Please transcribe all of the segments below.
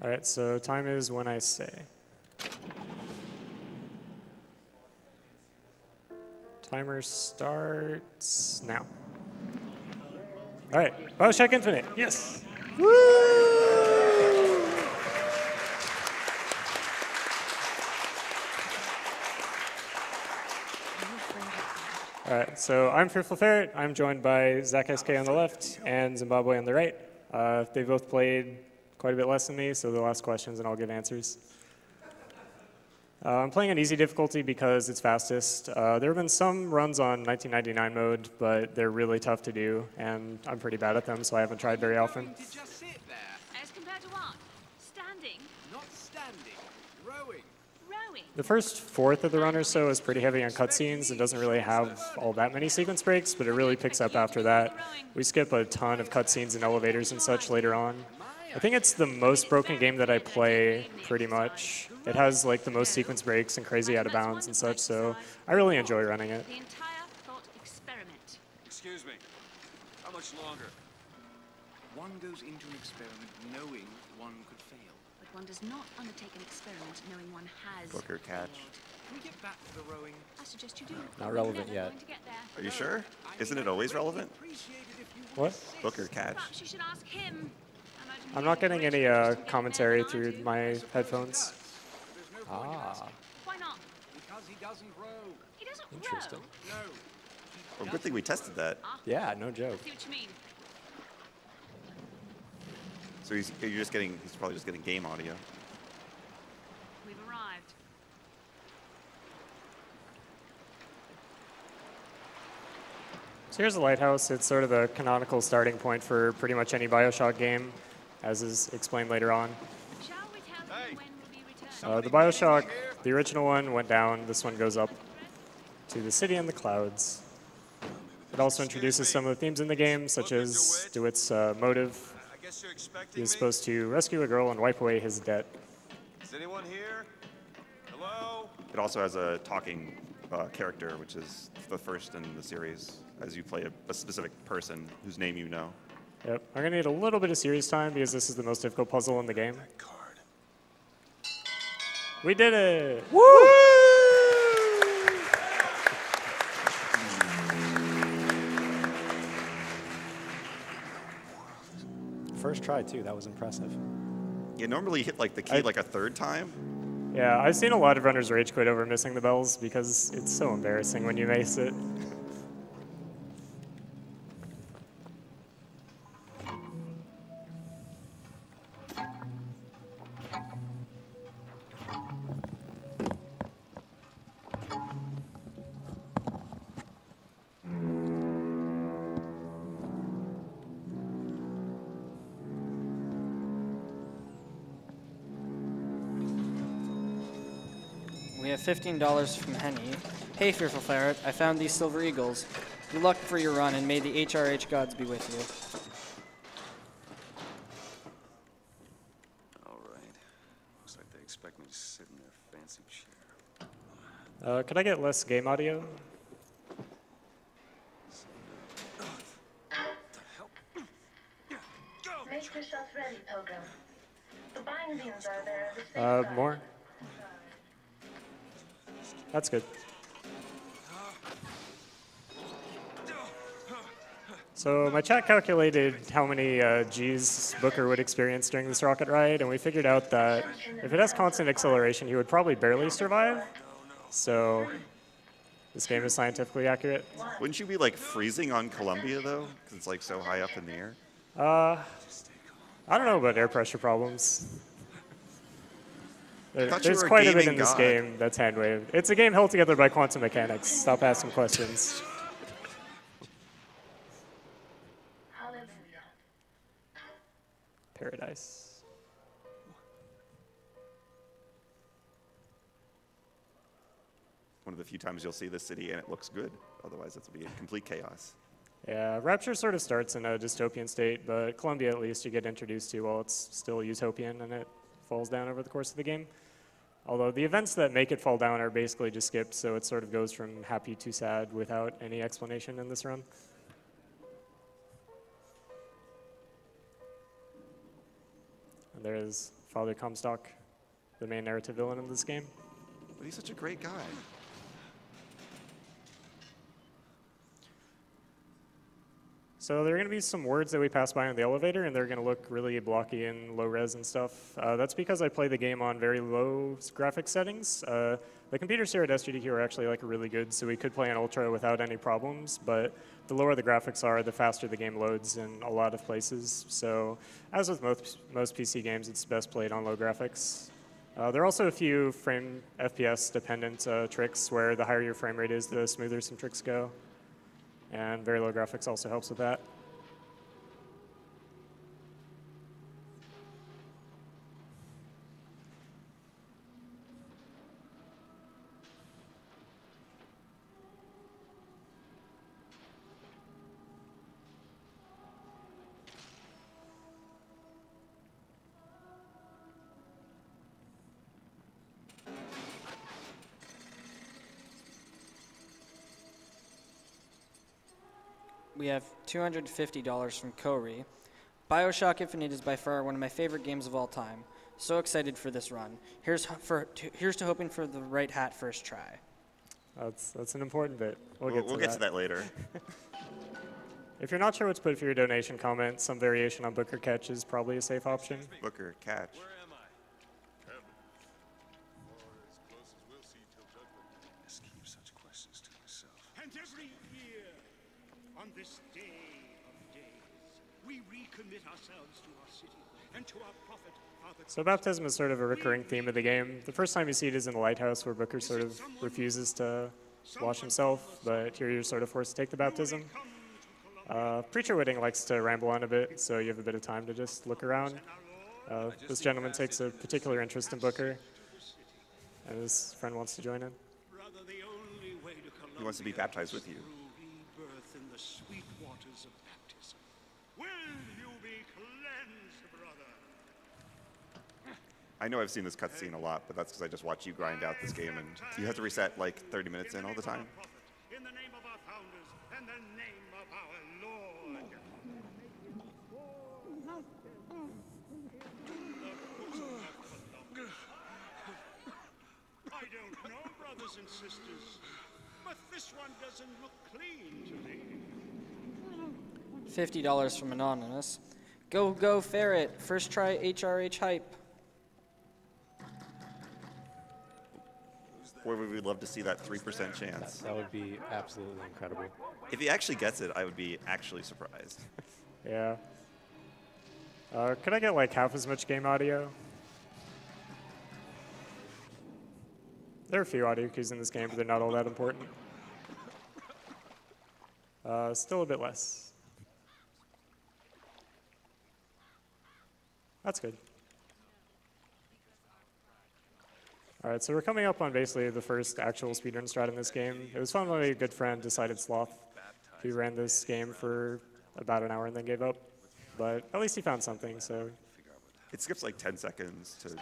All right, so time is when I say. Timer starts now. All right, Bioshock Infinite, yes. Woo! All right, so I'm Fearful Ferret. I'm joined by Zach SK on the left and Zimbabwe on the right. Uh, they both played quite a bit less than me, so they'll ask questions and I'll give answers. Uh, I'm playing on easy difficulty because it's fastest. Uh, there have been some runs on 1999 mode, but they're really tough to do, and I'm pretty bad at them, so I haven't tried very often. To just sit there, As compared to what? Standing? not standing, rowing. Rowing? The first fourth of the run or so is pretty heavy on cutscenes and doesn't really have all that many sequence breaks, but it really picks up after that. We skip a ton of cutscenes and elevators and such later on. I think it's the most broken game that I play, pretty much. It has like the most sequence breaks and crazy out of bounds and such, so I really enjoy running it. The entire thought experiment. Excuse me. How much longer? One goes into an experiment knowing one could fail. But one does not undertake an experiment knowing one has. Booker catch. Can we get back to the rowing? I suggest you do. Not relevant yet. going to get there. Are you sure? Isn't it always relevant? Appreciate it if you would What? assist. Booker catch. Perhaps you should ask him. I imagine I'm not getting any uh, to get there commentary through my headphones. There's no point in Ah, Why not? Because he doesn't row. He doesn't Interesting. row. No. Well, good thing we tested that. yeah, no joke. I see what you mean. So he's, you're just getting, he's probably just getting game audio. We've arrived. So here's the lighthouse. It's sort of the canonical starting point for pretty much any Bioshock game, as is explained later on. Shall we tell him Hey. when we'll be returning? Uh, the Bioshock, the original one went down. This one goes up to the city in the clouds. It also introduces some of the themes in the game, such as DeWitt's uh, motive. I guess you're He expecting was supposed to rescue a girl and wipe away his debt. Is anyone here? Hello? It also has a talking uh, character, which is the first in the series, as you play a, a specific person whose name you know. Yep. I'm gonna need a little bit of serious time because this is the most difficult puzzle in the game. Card. We did it! Woo! First try too. That was impressive. You normally hit like the key I- like a third time. Yeah, I've seen a lot of runners rage quit over missing the bells because it's so embarrassing when you miss it. $15 from Henny. Hey, Fearful Ferret, I found these silver eagles. Good luck for your run, and may the HRH gods be with you. All right. Looks like they expect me to sit in their fancy chair. Uh, could I get less game audio? Make yourself That's good. So my chat calculated how many uh, G's Booker would experience during this rocket ride, and we figured out that if it has constant acceleration, he would probably barely survive. So this game is scientifically accurate. Wouldn't you be like freezing on Columbia though? Because it's like so high up in the air. Uh, I don't know about air pressure problems. There- there's were a quite a bit in this god. game that's hand waved. It's a game held together by quantum mechanics. Stop asking questions. Paradise. One of the few times you'll see the city and it looks good. Otherwise, it's be in complete chaos. Yeah, Rapture sort of starts in a dystopian state, but Columbia at least you get introduced to while it's still utopian and it falls down over the course of the game. Although the events that make it fall down are basically just skipped, so it sort of goes from happy to sad without any explanation in this run. And there is Father Comstock, the main narrative villain in this game. But he's such a great guy. So there are going to be some words that we pass by in the elevator, and they're going to look really blocky and low res and stuff. Uh, that's because I play the game on very low graphics settings. Uh, the computers here at SGDQ are actually like really good, so we could play on ultra without any problems. But the lower the graphics are, the faster the game loads in a lot of places. So as with most most PC games, it's best played on low graphics. Uh, there are also a few frame FPS dependent uh, tricks where the higher your frame rate is, the smoother some tricks go. And very low graphics also helps with that. We have $250 from Kori. Bioshock Infinite is by far one of my favorite games of all time. So excited for this run. Here's for to, here's to hoping for the right hat first try. That's, that's an important bit. We'll, We'll, get, to, we'll that. get to that later. If you're not sure what to put for your donation comment, some variation on Booker Catch is probably a safe option. Booker, catch. So baptism is sort of a recurring theme of the game. The first time you see it is in the lighthouse where Booker sort of refuses to wash himself, but here you're sort of forced to take the baptism. Uh, Preacher Witting likes to ramble on a bit, so you have a bit of time to just look around. Uh, this gentleman takes a particular interest in Booker, and his friend wants to join in. Brother, the only way to He wants to be baptized with you. through rebirth in the sweet waters of baptism. Will you be cleansed, brother? I know I've seen this cutscene a lot, but that's because I just watch you grind out this game, and you have to reset like 30 minutes in all the time. In the name of our founders and the name of our Lord. I don't know, brothers and sisters, but this one doesn't look clean to me. $50 from Anonymous. Go, go, Ferret. First try HRH hype. Boy, would love to see that 3% chance. That would be absolutely incredible. If he actually gets it, I would be actually surprised. Yeah. Uh, could I get like half as much game audio? There are a few audio cues in this game, but they're not all that important. Uh, still a bit less. That's good. All right, so we're coming up on basically the first actual speedrun strat in this game. It was fun when a good friend decided Sloth, who ran this game for about an hour and then gave up. But at least he found something, so It skips like 10 seconds to.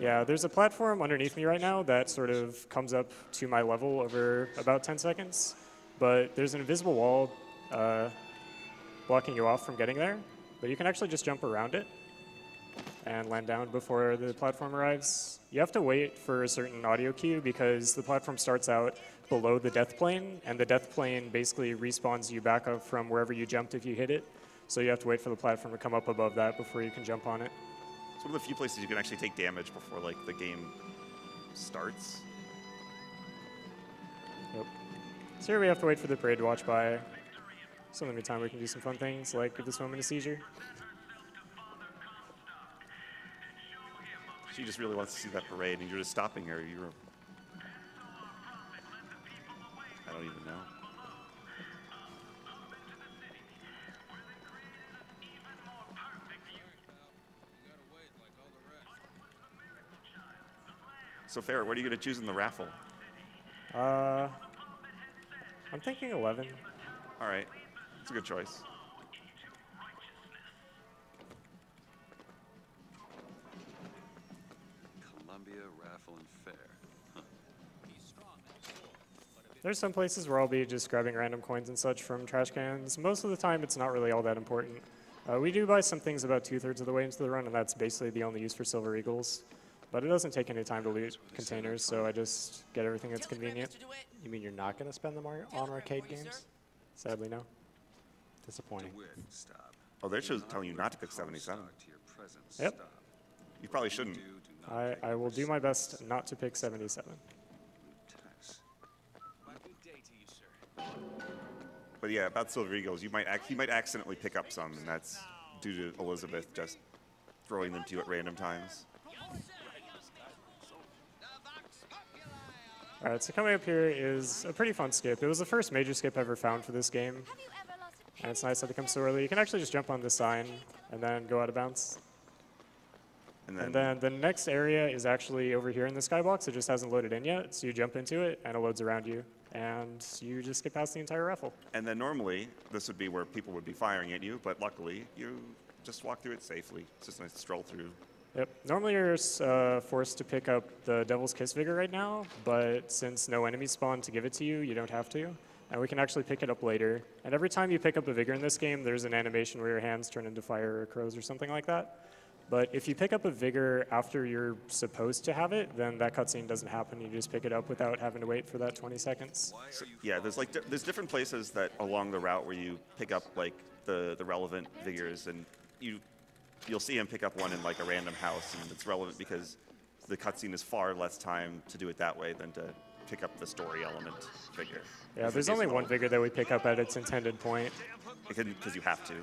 yeah, there's a platform underneath me right now that sort of comes up to my level over about 10 seconds. But there's an invisible wall uh, blocking you off from getting there. But you can actually just jump around it and land down before the platform arrives. You have to wait for a certain audio cue because the platform starts out below the death plane, and the death plane basically respawns you back up from wherever you jumped if you hit it. So you have to wait for the platform to come up above that before you can jump on it. It's one of the few places you can actually take damage before like the game starts. Yep. So here we have to wait for the parade to watch by. So in the meantime, we can do some fun things like give this moment a seizure. She just really wants to see that parade, and you're just stopping her. You're. I don't even know. So, Farrah, what are you going to choose in the raffle? Uh, I'm thinking 11. All right, it's a good choice. There's some places where I'll be just grabbing random coins and such from trash cans. Most of the time, it's not really all that important. Uh, we do buy some things about two-thirds of the way into the run, and that's basically the only use for Silver Eagles. But it doesn't take any time to loot containers, so I just get everything that's convenient. You mean you're not going to spend them ar- on arcade games? Sadly, no. Disappointing. Oh, they're just telling you not to pick 77. To your presence, Yep. You probably shouldn't. Do, do I, I will do my best not to pick 77. But yeah, about Silver Eagles, you might you might accidentally pick up some, and that's due to Elizabeth just throwing them to you at random times. All right, so coming up here is a pretty fun skip. It was the first major skip I ever found for this game, and it's nice that it comes so early. You can actually just jump on this sign and then go out of bounds. And then, And then the next area is actually over here in the skybox. It just hasn't loaded in yet, so you jump into it and it loads around you, and you just get past the entire raffle. and then normally this would be where people would be firing at you, but luckily you just walk through it safely. It's just a nice stroll through. Yep. Normally you're uh, forced to pick up the Devil's Kiss Vigor right now, but since no enemies spawn to give it to you, you don't have to. And we can actually pick it up later. And every time you pick up a Vigor in this game, there's an animation where your hands turn into fire or crows or something like that. But if you pick up a Vigor after you're supposed to have it, then that cutscene doesn't happen. You just pick it up without having to wait for that 20 seconds. So, yeah, there's like there's different places that along the route where you pick up like the the relevant Vigors, and you you'll see him pick up one in like a random house, and it's relevant because the cutscene is far less time to do it that way than to pick up the story element Vigor. Yeah, there's only one Vigor that we pick up at its intended point. because you have to.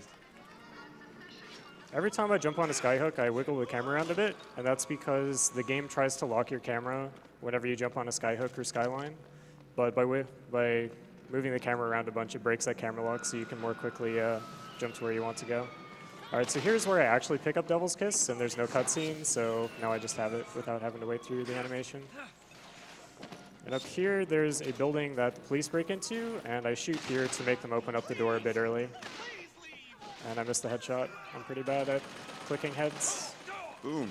Every time I jump on a skyhook, I wiggle the camera around a bit, and that's because the game tries to lock your camera whenever you jump on a skyhook or skyline. But by, by moving the camera around a bunch, it breaks that camera lock so you can more quickly uh, jump to where you want to go. All right, so here's where I actually pick up Devil's Kiss, and there's no cutscene, so now I just have it without having to wait through the animation. And up here, there's a building that the police break into, and I shoot here to make them open up the door a bit early. And I missed the headshot. I'm pretty bad at clicking heads. Boom.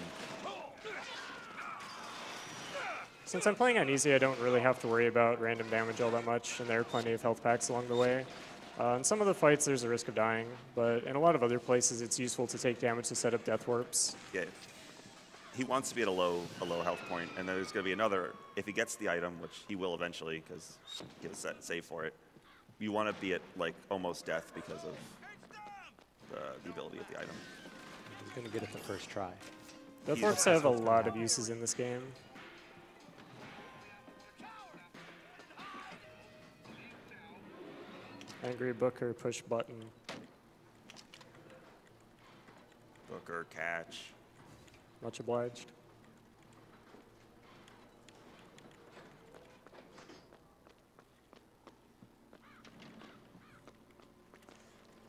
Since I'm playing on easy, I don't really have to worry about random damage all that much, and there are plenty of health packs along the way. Uh, in some of the fights, there's a risk of dying, but in a lot of other places, it's useful to take damage to set up death warps. Yeah. He wants to be at a low a low health point, and there's going to be another. If he gets the item, which he will eventually, because he has set save for it, you want to be at like almost death because of the, the ability of the item. He's going to get it the first try. Death Yeah. warps have a lot of uses in this game. Angry Booker push button. Booker catch. Much obliged.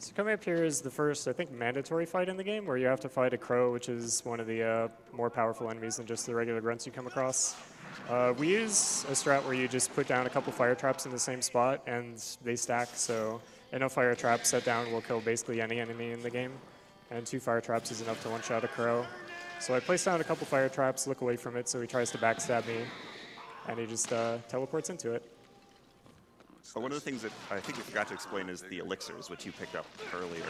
So coming up here is the first, I think, mandatory fight in the game, where you have to fight a crow, which is one of the uh, more powerful enemies than just the regular grunts you come across. Uh, we use a strat where you just put down a couple fire traps in the same spot, and they stack. So enough fire traps set down will kill basically any enemy in the game, and two fire traps is enough to one-shot a crow. So I place down a couple fire traps, look away from it, so he tries to backstab me, and he just uh, teleports into it. But one of the things that I think we forgot to explain is the elixirs, which you picked up earlier.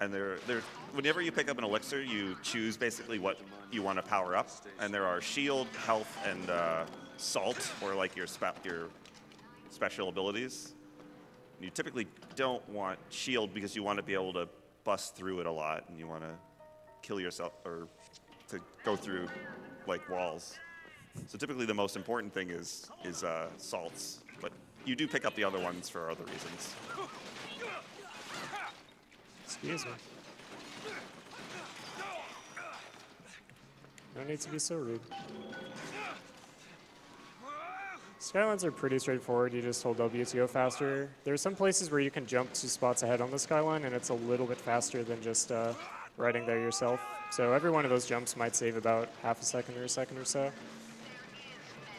And they're, they're, whenever you pick up an elixir, you choose basically what you want to power up. And there are shield, health, and uh, salt, or like your, spe- your special abilities. You typically don't want shield because you want to be able to bust through it a lot, and you want to kill yourself or to go through like walls. So typically, the most important thing is is uh, salts, you do pick up the other ones for other reasons. Excuse me. No need to be so rude. Skylines are pretty straightforward. You just hold W to go faster. There are some places where you can jump two spots ahead on the skyline, and it's a little bit faster than just uh, riding there yourself. So every one of those jumps might save about half a second or a second or so.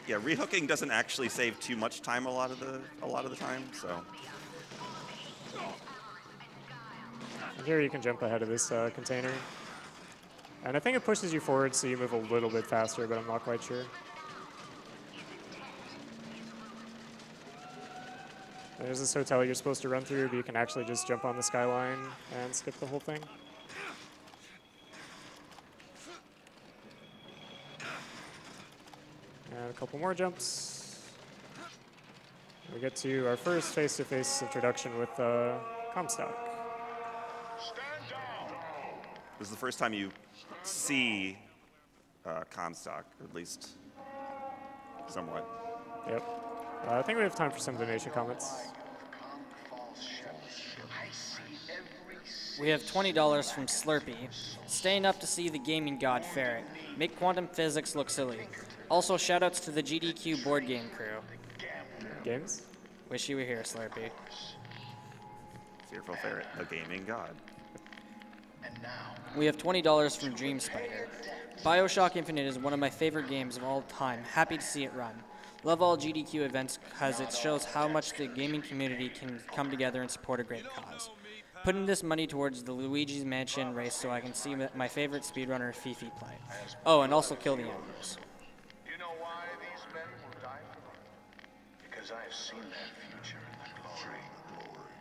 Yeah, rehooking doesn't actually save too much time a lot of the a lot of the time. So here you can jump ahead of this uh, container. And I think it pushes you forward so you move a little bit faster, but I'm not quite sure. There's this hotel you're supposed to run through, but you can actually just jump on the skyline and skip the whole thing. And a couple more jumps. We get to our first face-to-face introduction with uh, Comstock. This is the first time you see uh, Comstock, or at least somewhat. Yep. Uh, I think we have time for some donation comments. We have $20 from Slurpee. Staying up to see the gaming god Ferret. Make quantum physics look silly. Also, shoutouts to the GDQ board game crew. Games? Wish you were here, Slurpee. Fearful Ferret, a gaming god. And now. We have $20 from Dream Spider. Bioshock Infinite is one of my favorite games of all time. Happy to see it run. Love all GDQ events because it shows how much the gaming community can come together and support a great cause. Putting this money towards the Luigi's Mansion race so I can see my favorite speedrunner Fifi play. Oh, and also kill the Embers. Because I have seen their future in the glory,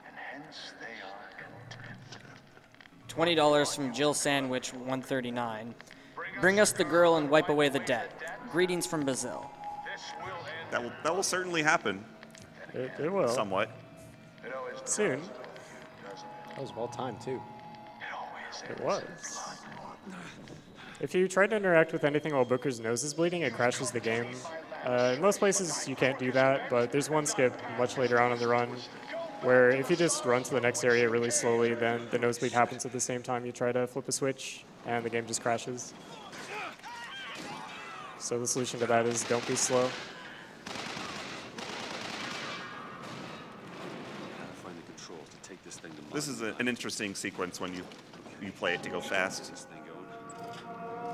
and hence they are content. $20 from Jill Sandwich 139. Bring us the girl and wipe away the debt. Greetings from Brazil. That will, that will certainly happen It, it will. somewhat. Soon. That was well timed too. It was. If you try to interact with anything while Booker's nose is bleeding, it crashes the game. Uh, in most places, you can't do that, but there's one skip much later on in the run where if you just run to the next area really slowly, then the nosebleed happens at the same time you try to flip a switch, and the game just crashes. So the solution to that is don't be slow. Gotta find the controls to take this This is a, an interesting sequence when you, you play it to go fast. this thing going.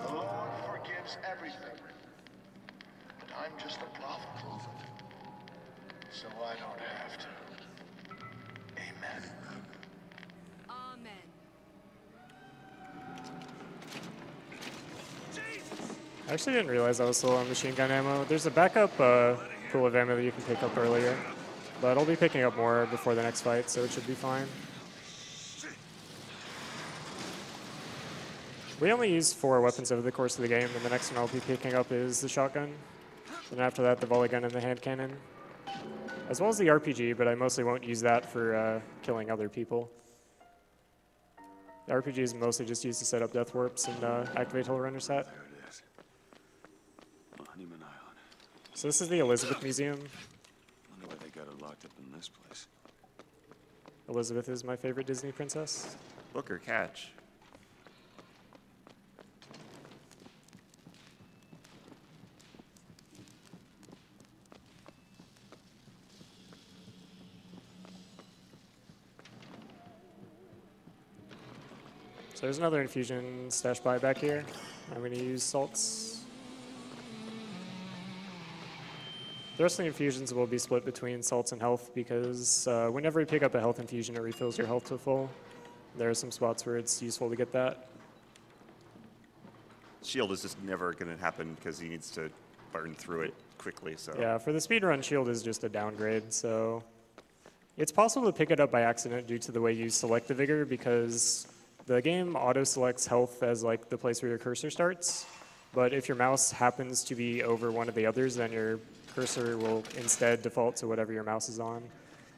The Lord forgives everything, but I'm just a prophet, so I don't have to. Amen. Amen. I actually didn't realize I was still on machine gun ammo. There's a backup uh, pool of ammo that you can pick up earlier, but I'll be picking up more before the next fight, so it should be fine. We only use four weapons over the course of the game, and the next one I'll be picking up is the shotgun. And after that, the volley gun and the hand cannon, as well as the RPG, but I mostly won't use that for uh, killing other people. The RPG is mostly just used to set up death warps and uh, activate Hill Runner's hat. There it is. Monument Island. So this is the Elizabeth Museum. Wonder why they got her locked up in this place. Elizabeth is my favorite Disney princess. Booker, catch. So there's another infusion stash by back here. I'm going to use salts. The rest of the infusions will be split between salts and health because uh, whenever you pick up a health infusion, it refills your health to full. There are some spots where it's useful to get that. Shield is just never going to happen because he needs to burn through it quickly. So Yeah, for the speedrun, shield is just a downgrade, so it's possible to pick it up by accident due to the way you select the vigor because the game auto selects health as like the place where your cursor starts. But if your mouse happens to be over one of the others, then your cursor will instead default to whatever your mouse is on.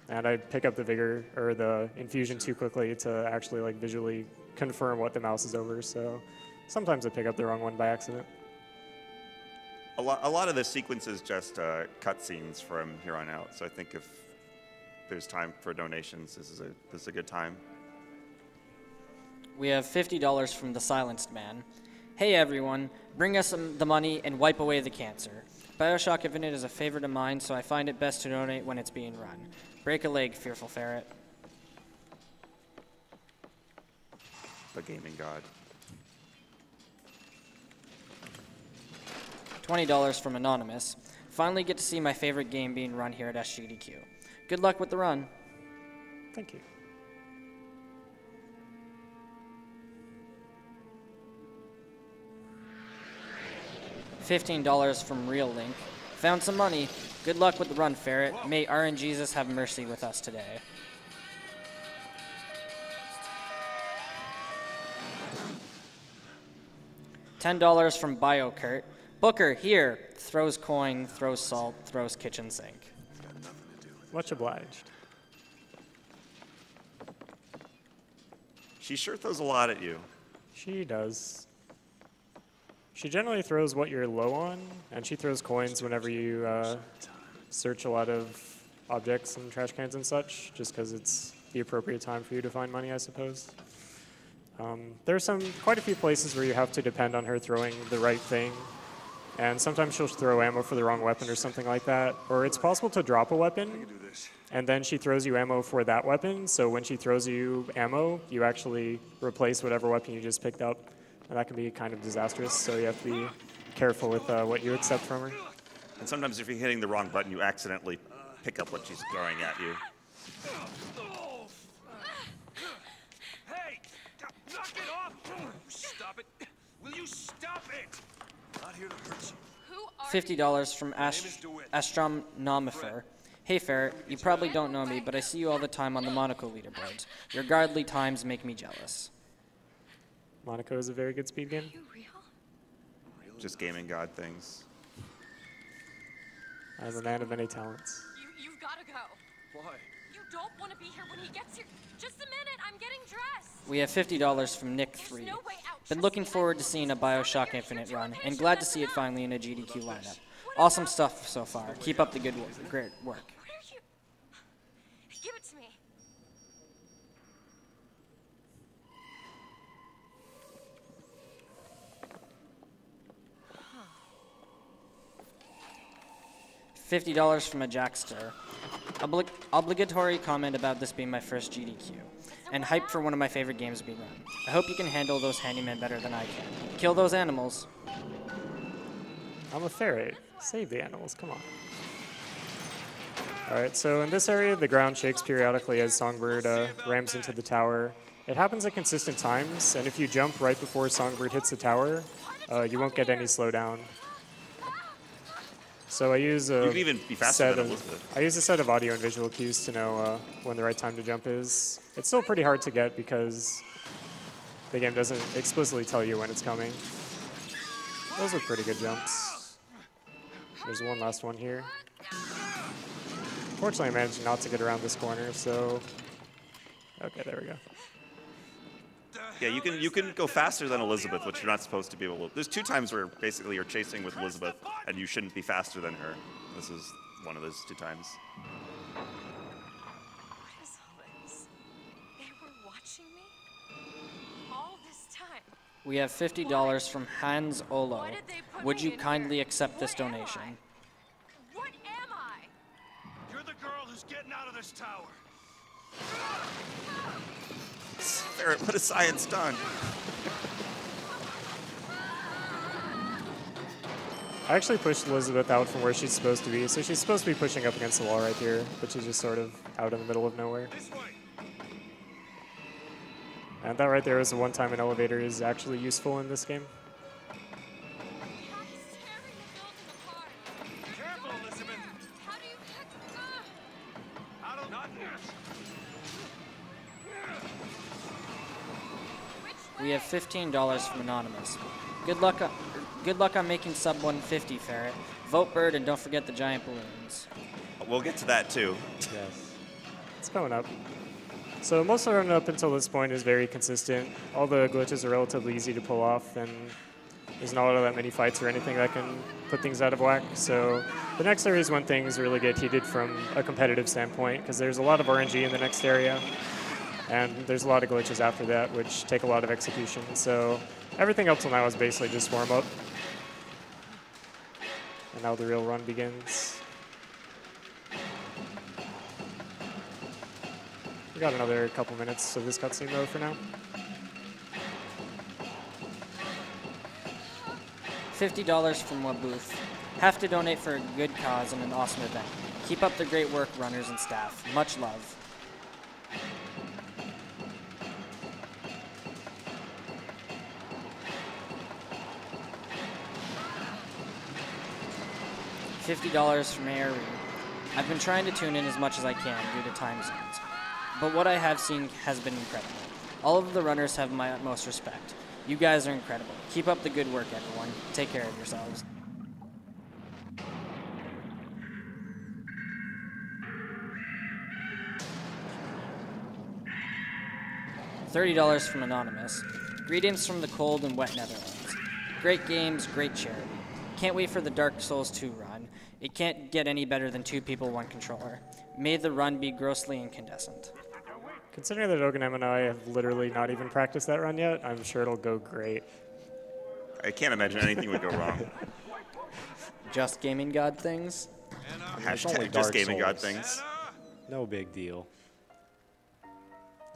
And I pick up the vigor or the infusion too quickly to actually like visually confirm what the mouse is over. So sometimes I pick up the wrong one by accident. a lot, a lot of the sequence is just uh, cutscenes from here on out. So I think if there's time for donations, this is a this is a good time. We have $50 from the Silenced Man. Hey everyone, bring us the money and wipe away the cancer. Bioshock Infinite is a favorite of mine, so I find it best to donate when it's being run. Break a leg, Fearful Ferret. The gaming god. $20 from Anonymous. Finally get to see my favorite game being run here at SGDQ. Good luck with the run. Thank you. $15 from Real Link. Found some money. Good luck with the run, Ferret. May RNGesus have mercy with us today. $10 from BioKurt. Booker, here. Throws coin, throws salt, throws kitchen sink. Much obliged. She sure throws a lot at you. She does. She generally throws what you're low on, and she throws coins whenever you uh, search a lot of objects and trash cans and such, just because it's the appropriate time for you to find money, I suppose. Um, there are some quite a few places where you have to depend on her throwing the right thing, and sometimes she'll throw ammo for the wrong weapon or something like that. Or it's possible to drop a weapon, and then she throws you ammo for that weapon. So when she throws you ammo, you actually replace whatever weapon you just picked up, and that can be kind of disastrous. So you have to be careful with uh, what you accept from her. And sometimes if you're hitting the wrong button, you accidentally pick up what she's throwing at you. Hey! Knock it off! Stop it! Will you stop it? Not here to hurt you. $50 from Ast- Astronomifer. Hey, Ferret, you probably don't know me, but I see you all the time on the Monaco leaderboards. Your godly times make me jealous. Monaco is a very good speed game. Just gaming god things. I'm a man of many talents. You, you've got to go. Why? You don't want to be here when he gets here. Just a minute, I'm getting dressed. We have $50 from Nick3. no way out. Been looking forward to seeing a this. I'm Bioshock here Infinite run, and glad to see it finally in a GDQ lineup. Awesome stuff so far. Keep up the good work. Great work. What are you? Give it to me. $50 from a Jackster. Obli- obligatory comment about this being my first GDQ. And hype for one of my favorite games being run. I hope you can handle those handymen better than I can. Kill those animals. I'm a ferret. Save the animals, come on. Alright, so in this area, the ground shakes periodically as Songbird uh, rams into the tower. It happens at consistent times, and if you jump right before Songbird hits the tower, uh, you won't get any slowdown. So I use a You can even be faster set of, I use a set of audio and visual cues to know uh, when the right time to jump is. It's still pretty hard to get because the game doesn't explicitly tell you when it's coming. Those are pretty good jumps. There's one last one here. Fortunately, I managed not to get around this corner, so... Okay, there we go. Yeah, you can you can go faster than Elizabeth, which you're not supposed to be able to. There's two times where basically you're chasing with Elizabeth, and you shouldn't be faster than her. This is one of those two times. What is all this? They were watching me? All this time. We have $50 from Hans Olo. Why did they put Would you kindly here? accept this What donation? I? What am I? You're the girl who's getting out of this tower. Ah! Ferret, what has science done? I actually pushed Elizabeth out from where she's supposed to be, so she's supposed to be pushing up against the wall right here, but she's just sort of out in the middle of nowhere. And that right there is the one time an elevator is actually useful in this game. We have $15 from Anonymous. Good luck on, good luck on making sub 150, Ferret. Vote Bird and don't forget the giant balloons. We'll get to that too. Yes. It's coming up. So most of the run up until this point is very consistent. All the glitches are relatively easy to pull off, and there's not all that many fights or anything that can put things out of whack. So the next area is when things really get heated from a competitive standpoint, because there's a lot of RNG in the next area, and there's a lot of glitches after that, which take a lot of execution. So everything up till now is basically just warm up. And now the real run begins. We got another couple minutes of this cutscene though for now. $50 from Wabooth. Have to donate for a good cause and an awesome event. Keep up the great work, runners and staff. Much love. $50 from ARE. I've been trying to tune in as much as I can due to time zones, but what I have seen has been incredible. All of the runners have my utmost respect. You guys are incredible. Keep up the good work, everyone. Take care of yourselves. $30 from Anonymous. Greetings from the cold and wet Netherlands. Great games, great charity. Can't wait for the Dark Souls 2 run. It can't get any better than two people, one controller. May the run be grossly incandescent. Considering that Oganem and I have literally not even practiced that run yet, I'm sure it'll go great. I can't imagine anything would go wrong. Just gaming god things? Hashtag just gaming god things. No big deal.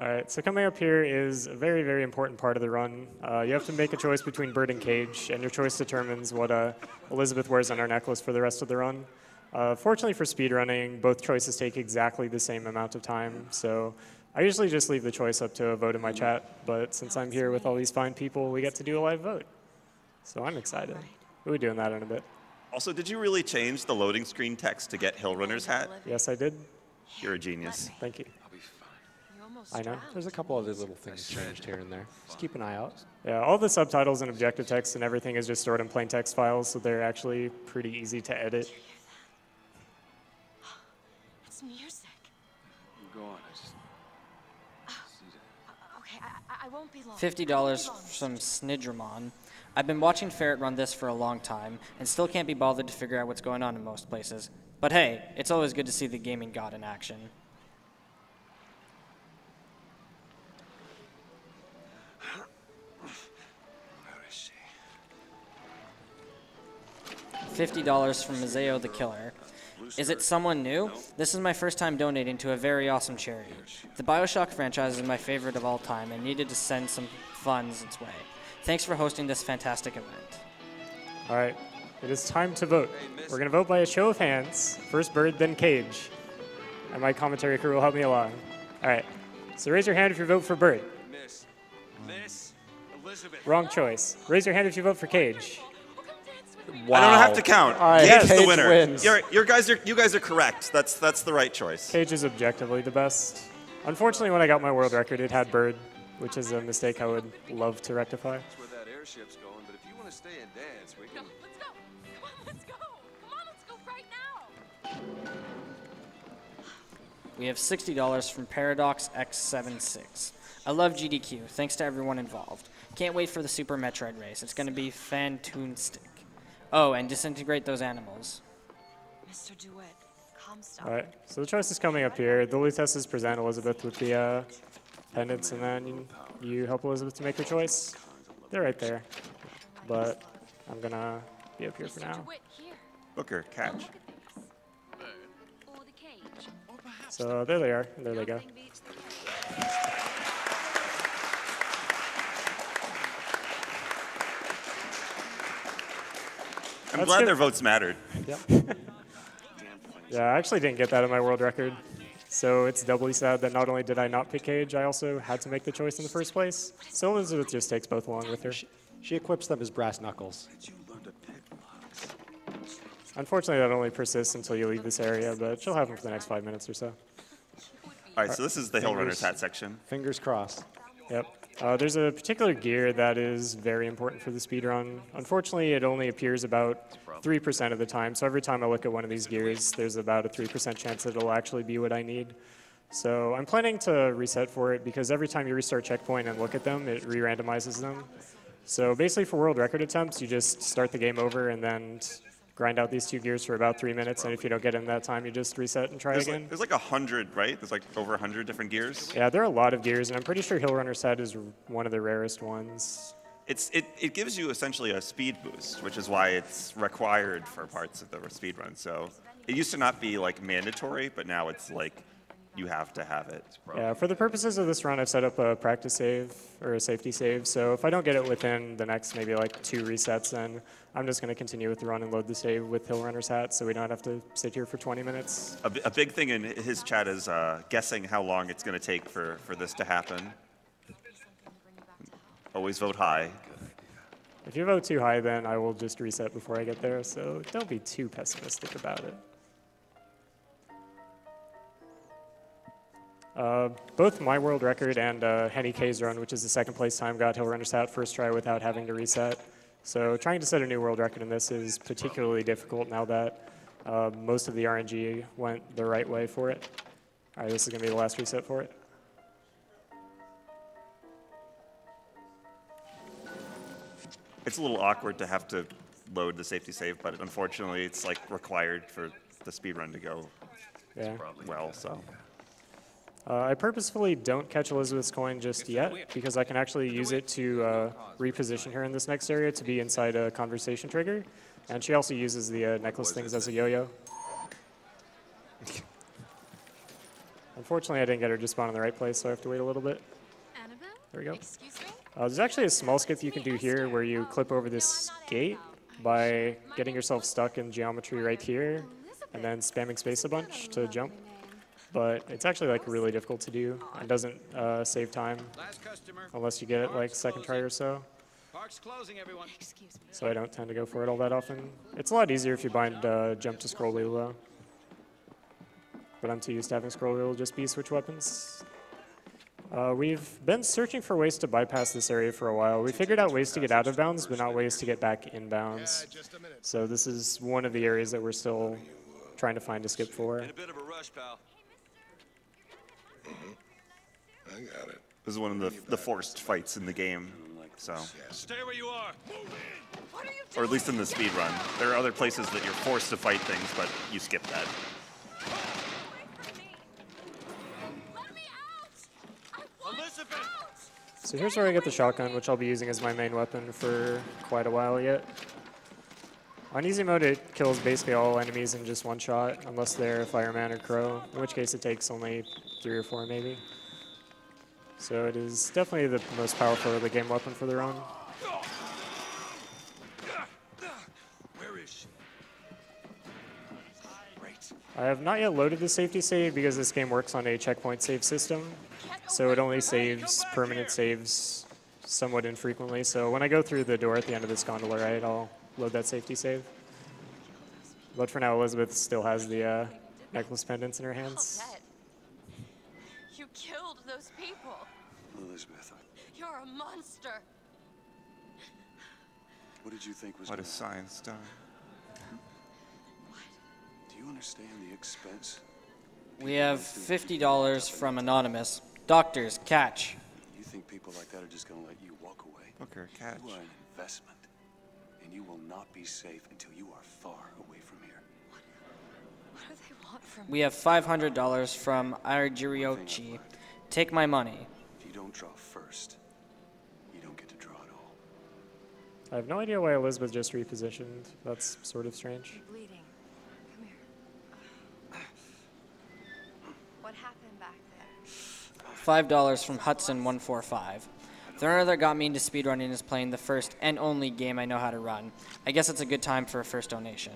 All right, so coming up here is a very, very important part of the run. Uh, you have to make a choice between bird and cage, and your choice determines what uh, Elizabeth wears on her necklace for the rest of the run. Uh, fortunately for speedrunning, both choices take exactly the same amount of time, so I usually just leave the choice up to a vote in my chat, but since I'm here with all these fine people, we get to do a live vote. So I'm excited. We'll be doing that in a bit. Also, did you really change the loading screen text to get Hill Runner's hat? Yes, I did. You're a genius. Thank you. You almost I know. There's a couple other little things changed here and there. Just keep an eye out. Yeah, all the subtitles and objective text and everything is just stored in plain text files, so they're actually pretty easy to edit. It's music. Go on. I just oh. see that. Okay, I, I- I won't be long. $50 from Snidramon. I've been watching Ferret run this for a long time and still can't be bothered to figure out what's going on in most places. But hey, it's always good to see the gaming god in action. $50 from Mazeo the Killer. Is it someone new? This is my first time donating to a very awesome charity. The Bioshock franchise is my favorite of all time and needed to send some funds its way. Thanks for hosting this fantastic event. All right, it is time to vote. We're going to vote by a show of hands. First bird, then cage. And my commentary crew will help me along. All right, so raise your hand if you vote for bird. Miss. Miss. Elizabeth. Wrong choice. Raise your hand if you vote for cage. I don't have to count. All right, Cage's the winner. wins. You're, your guys are, you guys are correct. That's, that's the right choice. Cage is objectively the best. Unfortunately, when I got my world record, it had bird, which is a mistake I would love to rectify. That's where that airship's going, but if you want to stay and dance, we can. let's go. Come on, let's go. Come on, let's go right now. We have $60 from Paradox X76. I love GDQ. Thanks to everyone involved. Can't wait for the Super Metroid race. It's going to be fantastic. Oh, and disintegrate those animals. Mr. DeWitt, calm down. All right, so the choice is coming up here. The Luteces present Elizabeth with the uh, pendants, and then you, you help Elizabeth to make her choice. They're right there, but I'm gonna be up here for now. Booker, catch. Look at this. Or the cage. So there they are. There they go. Nothing beats the cage. I'm That's glad good. their votes mattered. Yep. yeah, I actually didn't get that in my world record. So it's doubly sad that not only did I not pick Cage, I also had to make the choice in the first place. So Elizabeth just takes both along with her. She equips them as brass knuckles. You learn to pick locks. Unfortunately, that only persists until you leave this area, but she'll have them for the next five minutes or so. All right, so this is the Hill Runner's Fingers. hat section. Fingers crossed. Yep. Uh, there's a particular gear that is very important for the speedrun. Unfortunately, it only appears about 3% of the time. So every time I look at one of these gears, there's about a 3% chance that it'll actually be what I need. So I'm planning to reset for it because every time you restart checkpoint and look at them, it re-randomizes them. So basically for world record attempts, you just start the game over and then grind out these two gears for about three minutes. And if you don't get in that time, you just reset and try There's again. like, there's like a hundred, right? There's like over a hundred different gears. Yeah, there are a lot of gears, and I'm pretty sure Hill Runner's Hat is one of the rarest ones. It's, it, it gives you essentially a speed boost, which is why it's required for parts of the speed run. So it used to not be like mandatory, but now it's like you have to have it. Yeah, for the purposes of this run, I've set up a practice save or a safety save. So if I don't get it within the next maybe like two resets, then I'm just going to continue with the run and load the save with Hill Runner's Hat, so we don't have to sit here for 20 minutes. A, a big thing in his chat is uh, guessing how long it's going to take for, for this to happen. Always vote high. If you vote too high, then I will just reset before I get there. So don't be too pessimistic about it. Uh, both my world record and uh, Henny K's run, which is the second place time, got Hill Runner's Hat first try without having to reset. So trying to set a new world record in this is particularly difficult now that uh, most of the RNG went the right way for it. All right, this is going to be the last reset for it. It's a little awkward to have to load the safety save, but unfortunately, it's like required for the speed run to go yeah. well. So. Uh, I purposefully don't catch Elizabeth's coin just yet because I can actually use it to uh, reposition her in this next area to be inside a conversation trigger. And she also uses the uh, necklace things as a yo-yo. Unfortunately, I didn't get her to spawn in the right place, so I have to wait a little bit. There we go. Uh, there's actually a small skip you can do here where you clip over this gate by getting yourself stuck in geometry right here and then spamming space a bunch to jump. But it's actually like really difficult to do and doesn't uh, save time unless you get it like second try or so. Park's closing, everyone. Excuse me. So I don't tend to go for it all that often. It's a lot easier if you bind uh, jump to scroll wheel though. But I'm too used to having scroll wheel just be switch weapons. Uh, we've been searching for ways to bypass this area for a while. We figured out ways to get out of bounds, but not ways to get back in bounds. So this is one of the areas that we're still trying to find a skip for. In a bit of a rush, pal. I got it. this is one of the, the forced fights in the game. So, Stay where you are. What are you or at least in the speed run, there are other places that you're forced to fight things, but you skip that. Let me out! I want Elizabeth! out! So here's where I get the shotgun, which I'll be using as my main weapon for quite a while yet. On easy mode, it kills basically all enemies in just one shot, unless they're a fireman or crow, in which case it takes only three or four maybe. So it is definitely the most powerful of the game weapon for the run. Where is she? Great. I have not yet loaded the safety save because this game works on a checkpoint save system, so it only saves permanent saves somewhat infrequently. So when I go through the door at the end of this gondola ride, I'll load that safety save. But for now, Elizabeth still has the uh, necklace pendants in her hands. You killed those people. Elizabeth, You're a monster. what did you think was What gonna is science done? What? Do you understand the expense? We have $50 from Anonymous. Doctors, catch. You think people like that are just gonna let you walk away? Okay, catch. You are an investment, and you will not be safe until you are far away from here. What do they want from We have $500 from Argiriochi. Take my money. If you don't draw first, you don't get to draw at all. I have no idea why Elizabeth just repositioned. That's sort of strange. bleeding? Come here. What happened back there? $5 from Hudson145. The runner that got me into speedrunning is playing the first and only game I know how to run. I guess it's a good time for a first donation.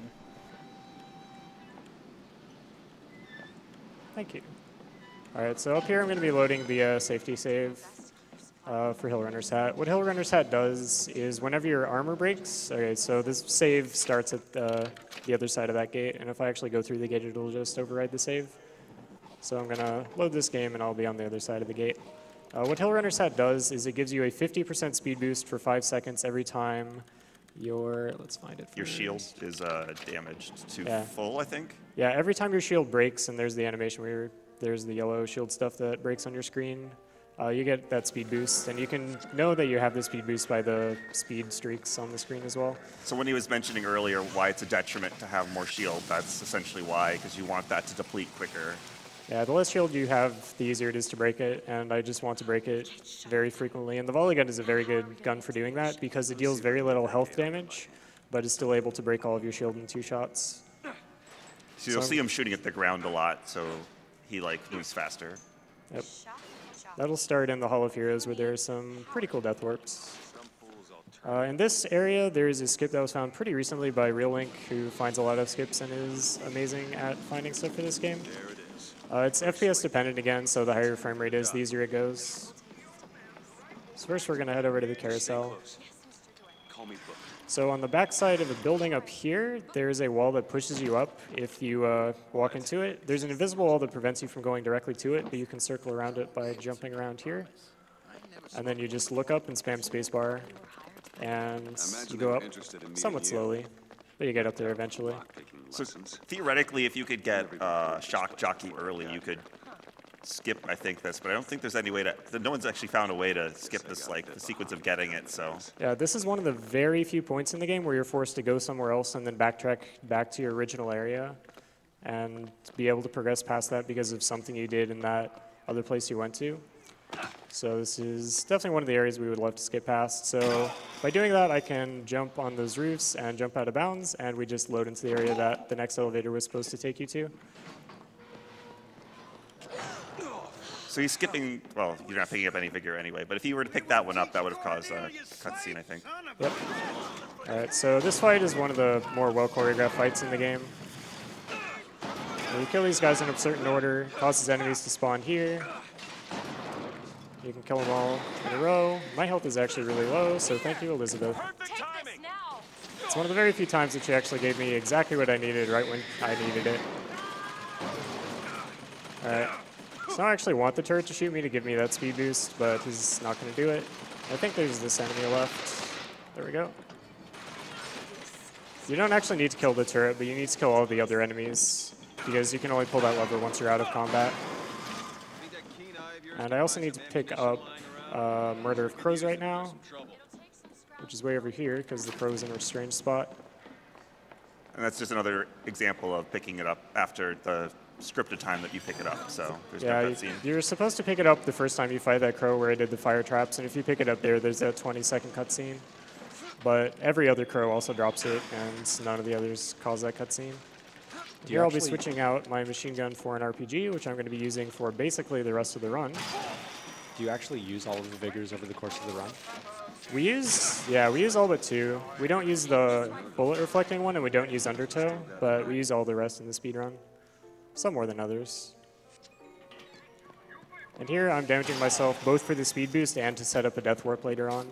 Thank you. All right, so up here I'm going to be loading the uh, safety save uh, for Hill Runner's Hat. What Hill Runner's Hat does is whenever your armor breaks, okay, so this save starts at uh, the other side of that gate, and if I actually go through the gate, it'll just override the save. So I'm going to load this game, and I'll be on the other side of the gate. Uh, what Hill Runner's Hat does is it gives you a 50% speed boost for five seconds every time your, let's find it. Your shield is uh, damaged to Yeah. full, I think. Yeah, every time your shield breaks, and there's the animation where there's the yellow shield stuff that breaks on your screen, uh, you get that speed boost, and you can know that you have the speed boost by the speed streaks on the screen as well. So when he was mentioning earlier why it's a detriment to have more shield, that's essentially why, because you want that to deplete quicker. Yeah, the less shield you have, the easier it is to break it, and I just want to break it very frequently. And the volley gun is a very good gun for doing that because it deals very little health damage, but is still able to break all of your shield in two shots. So you'll So- see him shooting at the ground a lot, so he like moves faster. Yep. That'll start in the Hall of Heroes where there are some pretty cool death warps. Uh, in this area, there is a skip that was found pretty recently by Real Link, who finds a lot of skips and is amazing at finding stuff for this game. Uh, it's FPS dependent again, so the higher your frame rate is, the easier it goes. So first, we're going to head over to the carousel. Call me Book. So on the back side of the building up here, there's a wall that pushes you up if you uh, walk into it. There's an invisible wall that prevents you from going directly to it, but you can circle around it by jumping around here. And then you just look up and spam spacebar, and you go up somewhat slowly, but you get up there eventually. So theoretically, if you could get uh, shock jockey early, you could skip, I think, this, but I don't think there's any way to. No one's actually found a way to skip this, like the sequence of getting it. So Yeah, this is one of the very few points in the game where you're forced to go somewhere else and then backtrack back to your original area and be able to progress past that because of something you did in that other place you went to. So this is definitely one of the areas we would love to skip past. So by doing that, I can jump on those roofs and jump out of bounds, and we just load into the area that the next elevator was supposed to take you to. So he's skipping. Well, you're not picking up any figure anyway. But if you were to pick that one up, that would have caused a cutscene, I think. Yep. All right, so this fight is one of the more well choreographed fights in the game. You kill these guys in a certain order, causes enemies to spawn here. You can kill them all in a row. My health is actually really low, so thank you, Elizabeth. It's one of the very few times that she actually gave me exactly what I needed right when I needed it. All right. So I actually want the turret to shoot me to give me that speed boost, but he's not going to do it. I think there's this enemy left. There we go. You don't actually need to kill the turret, but you need to kill all the other enemies because you can only pull that lever once you're out of combat. And I also need to pick up uh, Murder of Crows right now, which is way over here because the crow's in a strange spot. And that's just another example of picking it up after the scripted time that you pick it up. So there's Yeah, no you, cutscene. you're supposed to pick it up the first time you fight that crow where I did the fire traps, and if you pick it up there, there's a 20 second cutscene. But every other crow also drops it, and none of the others cause that cutscene. Do you Here I'll be switching out my machine gun for an RPG, which I'm going to be using for basically the rest of the run. Do you actually use all of the vigors over the course of the run? We use, yeah, we use all but two. We don't use the bullet reflecting one, and we don't use undertow, but we use all the rest in the speed run. Some more than others. And here I'm damaging myself both for the speed boost and to set up a death warp later on.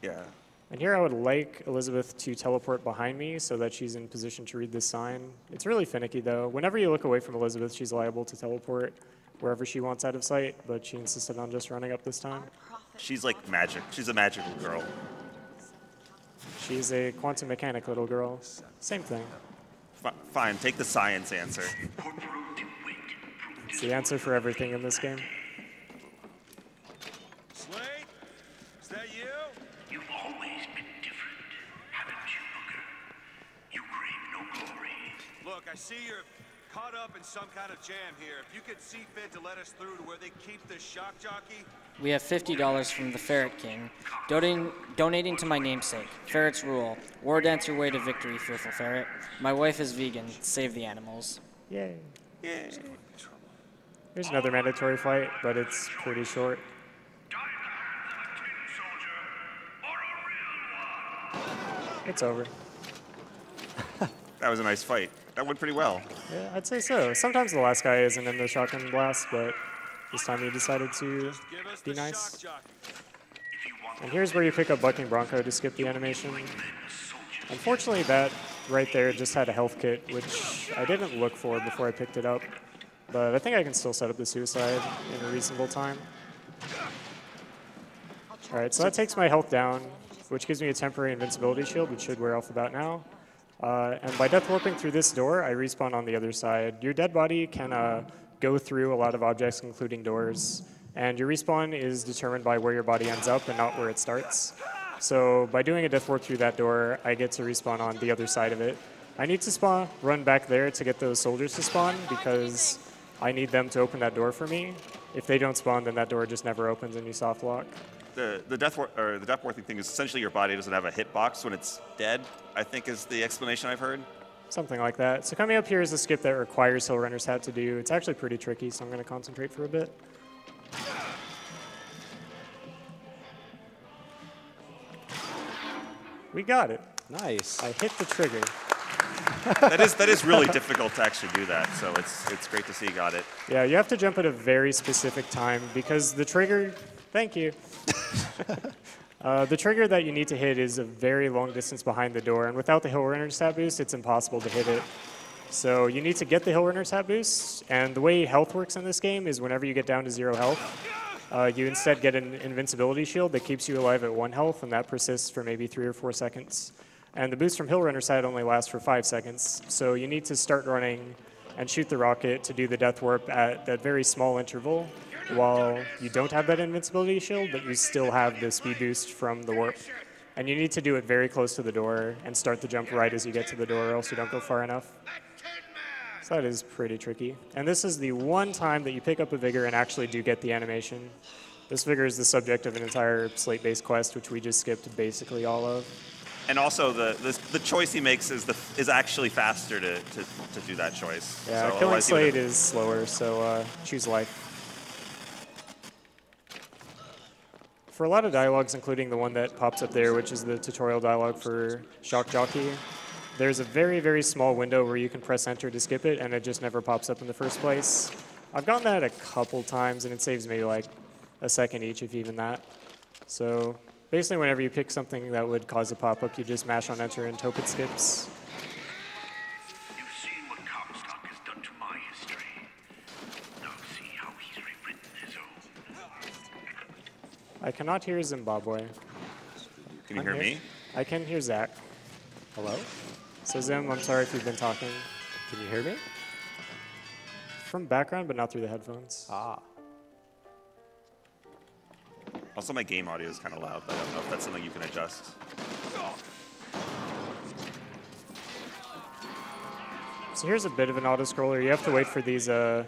Yeah. And here I would like Elizabeth to teleport behind me so that she's in position to read this sign. It's really finicky though. Whenever you look away from Elizabeth, she's liable to teleport wherever she wants out of sight, but she insisted on just running up this time. She's like magic. She's a magical girl. She's a quantum mechanic little girl. Same thing. F- fine, take the science answer. It's the answer for everything in this game. I see you're caught up in some kind of jam here. If you could see fit to let us through to where they keep the shock jockey, We have $50 from the Ferret King, donating, donating to my namesake. Ferrets rule. War dance your way to victory, fearful ferret. My wife is vegan. Save the animals. Yay. Yay. Here's another mandatory fight, but it's pretty short. It's over. That was a nice fight. That went pretty well. Yeah, I'd say so. Sometimes the last guy isn't in the shotgun blast, but this time he decided to be nice. And here's where you pick up Bucking Bronco to skip the animation. Unfortunately, that right there just had a health kit, which I didn't look for before I picked it up. But I think I can still set up the suicide in a reasonable time. All right, so that takes my health down, which gives me a temporary invincibility shield, which should wear off about now. Uh, and by death warping through this door, I respawn on the other side. Your dead body can uh, go through a lot of objects, including doors, and your respawn is determined by where your body ends up and not where it starts. So by doing a death warp through that door, I get to respawn on the other side of it. I need to spawn, run back there to get those soldiers to spawn because I need them to open that door for me. If they don't spawn, then that door just never opens and you soft lock. The the death war- or the death warping thing is essentially your body doesn't have a hitbox when it's dead. I think is the explanation I've heard. Something like that. So coming up here is a skip that requires Hill Runner's Hat to do. It's actually pretty tricky, so I'm going to concentrate for a bit. We got it. Nice. I hit the trigger. that is that is really difficult to actually do that. So it's it's great to see you got it. Yeah, you have to jump at a very specific time because the trigger. Thank you. uh, the trigger that you need to hit is a very long distance behind the door, and without the Hill Runner's Hat boost, it's impossible to hit it. So you need to get the Hill Runner's Hat boost, and the way health works in this game is whenever you get down to zero health, uh, you instead get an invincibility shield that keeps you alive at one health, and that persists for maybe three or four seconds. And the boost from Hill Runner's Hat only lasts for five seconds, so you need to start running and shoot the rocket to do the death warp at that very small interval while you don't have that invincibility shield, but you still have the speed boost from the warp. And you need to do it very close to the door and start the jump right as you get to the door, or else you don't go far enough. So that is pretty tricky. And this is the one time that you pick up a Vigor and actually do get the animation. This Vigor is the subject of an entire slate-based quest, which we just skipped basically all of. And also, the, the the choice he makes is the is actually faster to, to, to do that choice. Yeah, So killing otherwise he would've- Slate is slower, so uh, choose life. For a lot of dialogues, including the one that pops up there, which is the tutorial dialogue for Shock Jockey, there's a very, very small window where you can press enter to skip it, and it just never pops up in the first place. I've gotten that a couple times, and it saves maybe like a second each, if even that. So basically, whenever you pick something that would cause a pop-up, you just mash on enter and hope it skips. You've seen what Comstock has done to my history. Now see how he's rewritten his own. I cannot hear Zimbabwe. Can you I'm hear here. me? I can hear Zach. Hello? So Zim, I'm sorry if you've been talking. Can you hear me? From background, but not through the headphones. Ah. Also, my game audio is kind of loud, but I don't know if that's something you can adjust. So here's a bit of an auto-scroller. You have to wait for these uh,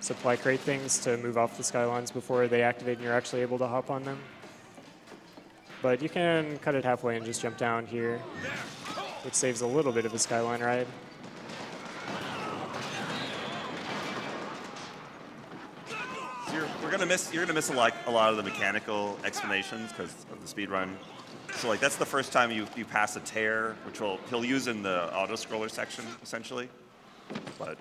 supply crate things to move off the skylines before they activate and you're actually able to hop on them. But you can cut it halfway and just jump down here, which saves a little bit of a skyline ride. So you're, we're gonna miss. You're gonna miss a lot, a lot of the mechanical explanations because of the speed run. So like that's the first time you, you pass a tear, which will he'll use in the auto scroller section essentially. But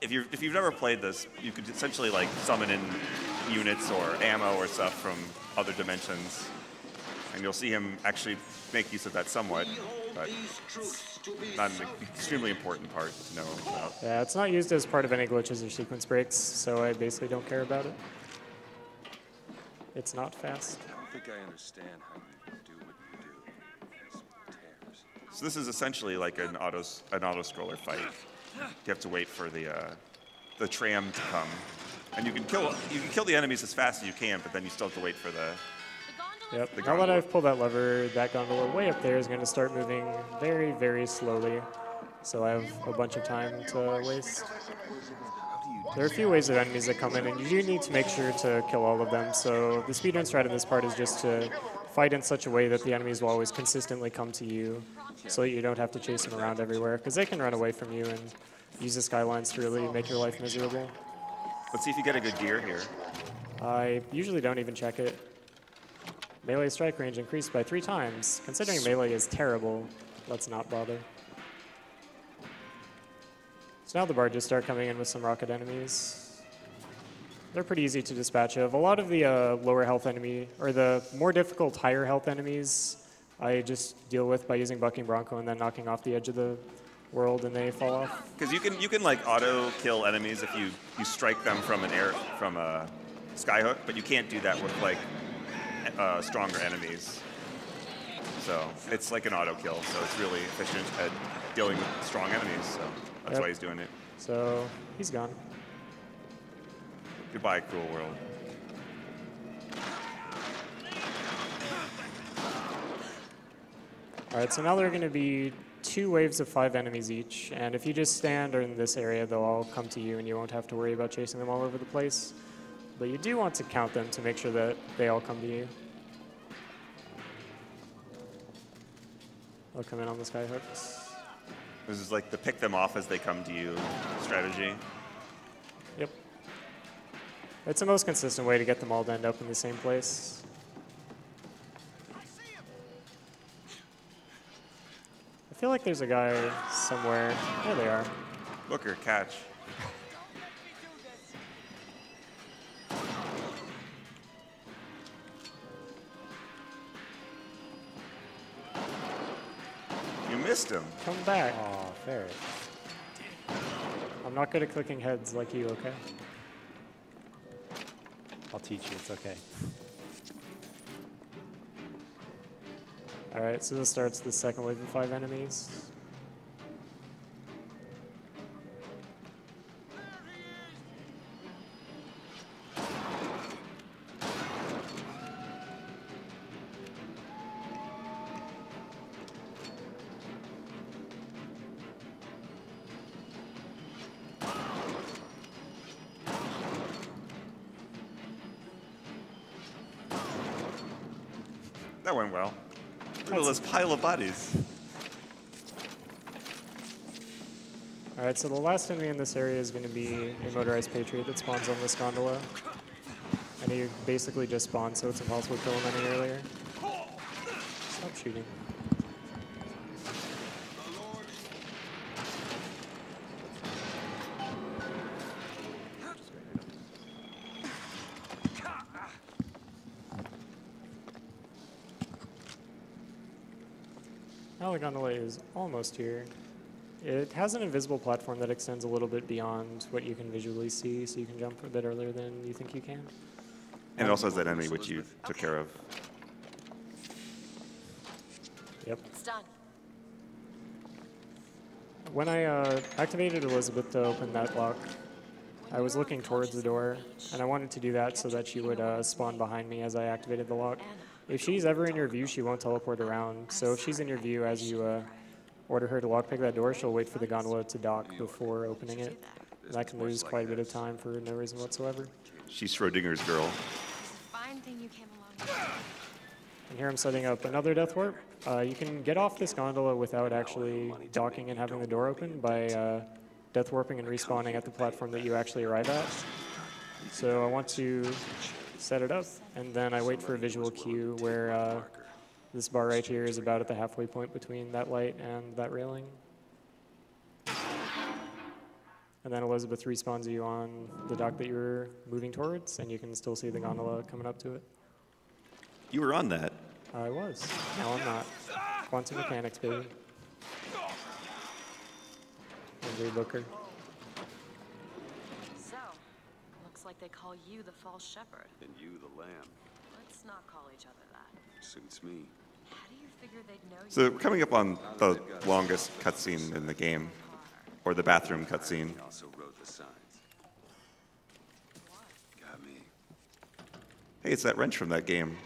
if you if you've never played this, you could essentially like summon in units or ammo or stuff from other dimensions, and you'll see him actually make use of that somewhat. But it's not an extremely important part to know about. Yeah, it's not used as part of any glitches or sequence breaks, so I basically don't care about it. It's not fast. I don't think I understand how you do what you do. So this is essentially like an auto an auto scroller fight. You have to wait for the uh, the tram to come, and you can kill you can kill the enemies as fast as you can, but then you still have to wait for the. Yep. The Now that gondola. I've pulled that lever, that gondola way up there is going to start moving very, very slowly. So I have a bunch of time to waste. There are a few waves of enemies that come in, and you do need to make sure to kill all of them. So the speedrun strat in this part is just to fight in such a way that the enemies will always consistently come to you, so that you don't have to chase them around everywhere, because they can run away from you and use the skylines to really make your life miserable. Let's see if you get a good gear here. I usually don't even check it. Melee strike range increased by three times. Considering melee is terrible, let's not bother. So now the barges start coming in with some rocket enemies. They're pretty easy to dispatch of. A lot of the uh, lower health enemy, or the more difficult higher health enemies, I just deal with by using Bucking Bronco and then knocking off the edge of the world and they fall off. Because you can you can like auto kill enemies if you you strike them from an air from a skyhook, but you can't do that with like uh, stronger enemies. So it's like an auto kill, so it's really efficient at dealing with strong enemies. So that's Yep. why he's doing it. So he's gone. Goodbye, cruel world. All right, so now there are going to be two waves of five enemies each, and if you just stand in this area, they'll all come to you, and you won't have to worry about chasing them all over the place. But you do want to count them to make sure that they all come to you. They'll come in on the skyhooks. This is like the pick them off as they come to you strategy. Yep. It's the most consistent way to get them all to end up in the same place. Feel like there's a guy somewhere. There they are. Booker, catch. You missed him. Come back. Oh, ferret. I'm not good at clicking heads like you, okay? I'll teach you. It's okay. All right, so this starts the second wave of five enemies. Pile of bodies. All right, so the last enemy in this area is going to be a motorized patriot that spawns on this gondola. And he basically just spawns, so it's impossible to kill him any earlier. Stop shooting. Gondola is almost here. It has an invisible platform that extends a little bit beyond what you can visually see, so you can jump a bit earlier than you think you can. And it also has that enemy which you took care of. Yep. It's done. When I uh, activated Elizabeth to open that lock, I was looking towards the door, and I wanted to do that so that she would uh, spawn behind me as I activated the lock. If she's ever in your view, she won't teleport around. So if she's in your view as you uh, order her to lockpick that door, she'll wait for the gondola to dock before opening it. And that can lose quite a bit of time for no reason whatsoever. She's Schrodinger's girl. Fine thing you came along. And here I'm setting up another death warp. Uh, you can get off this gondola without actually docking and having the door open by uh, death warping and respawning at the platform that you actually arrive at. So I want to set it up, and then I wait for a visual cue where uh, this bar right here is about at the halfway point between that light and that railing. And then Elizabeth respawns you on the dock that you're moving towards, and you can still see the gondola coming up to it. You were on that. I was. Now I'm not. Quantum mechanics, baby. Andrew Booker. So, looks like they call you the false shepherd. And you, the lamb. Let's not call each other that. Suits me. How do you figure they'd know So you? we're coming up on the longest cutscene in the game, or the bathroom cutscene. He also wrote the signs. Got me. Hey, it's that wrench from that game.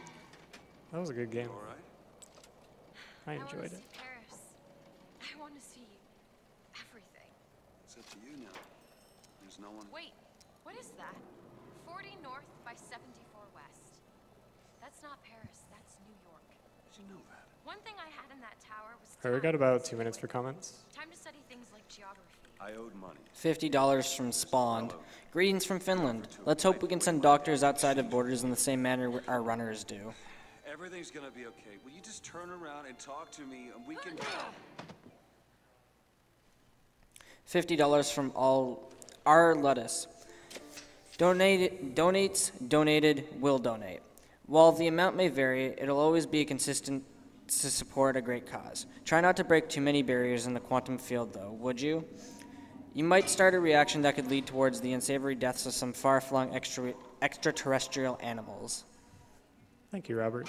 That was a good game. All right? I wanna enjoyed it. see Paris. I want to see everything. It's up to you now. There's no one. Wait, what is that? 40 north by 74 west. That's not Paris, that's New York. Did you know that? One thing I had in that tower was All right, we got about two minutes for comments. Time to study things like geography. I owed money. $50 from Spawned. Greetings from Finland. Let's hope we can send doctors outside of borders in the same manner our runners do. Everything's gonna be okay. Will you just turn around and talk to me and we can. $50 from all R. Lettuce. Donate, donates, donated, will donate. While the amount may vary, it'll always be consistent to support a great cause. Try not to break too many barriers in the quantum field, though, would you? You might start a reaction that could lead towards the unsavory deaths of some far flung extra, extraterrestrial animals. Thank you, Robert.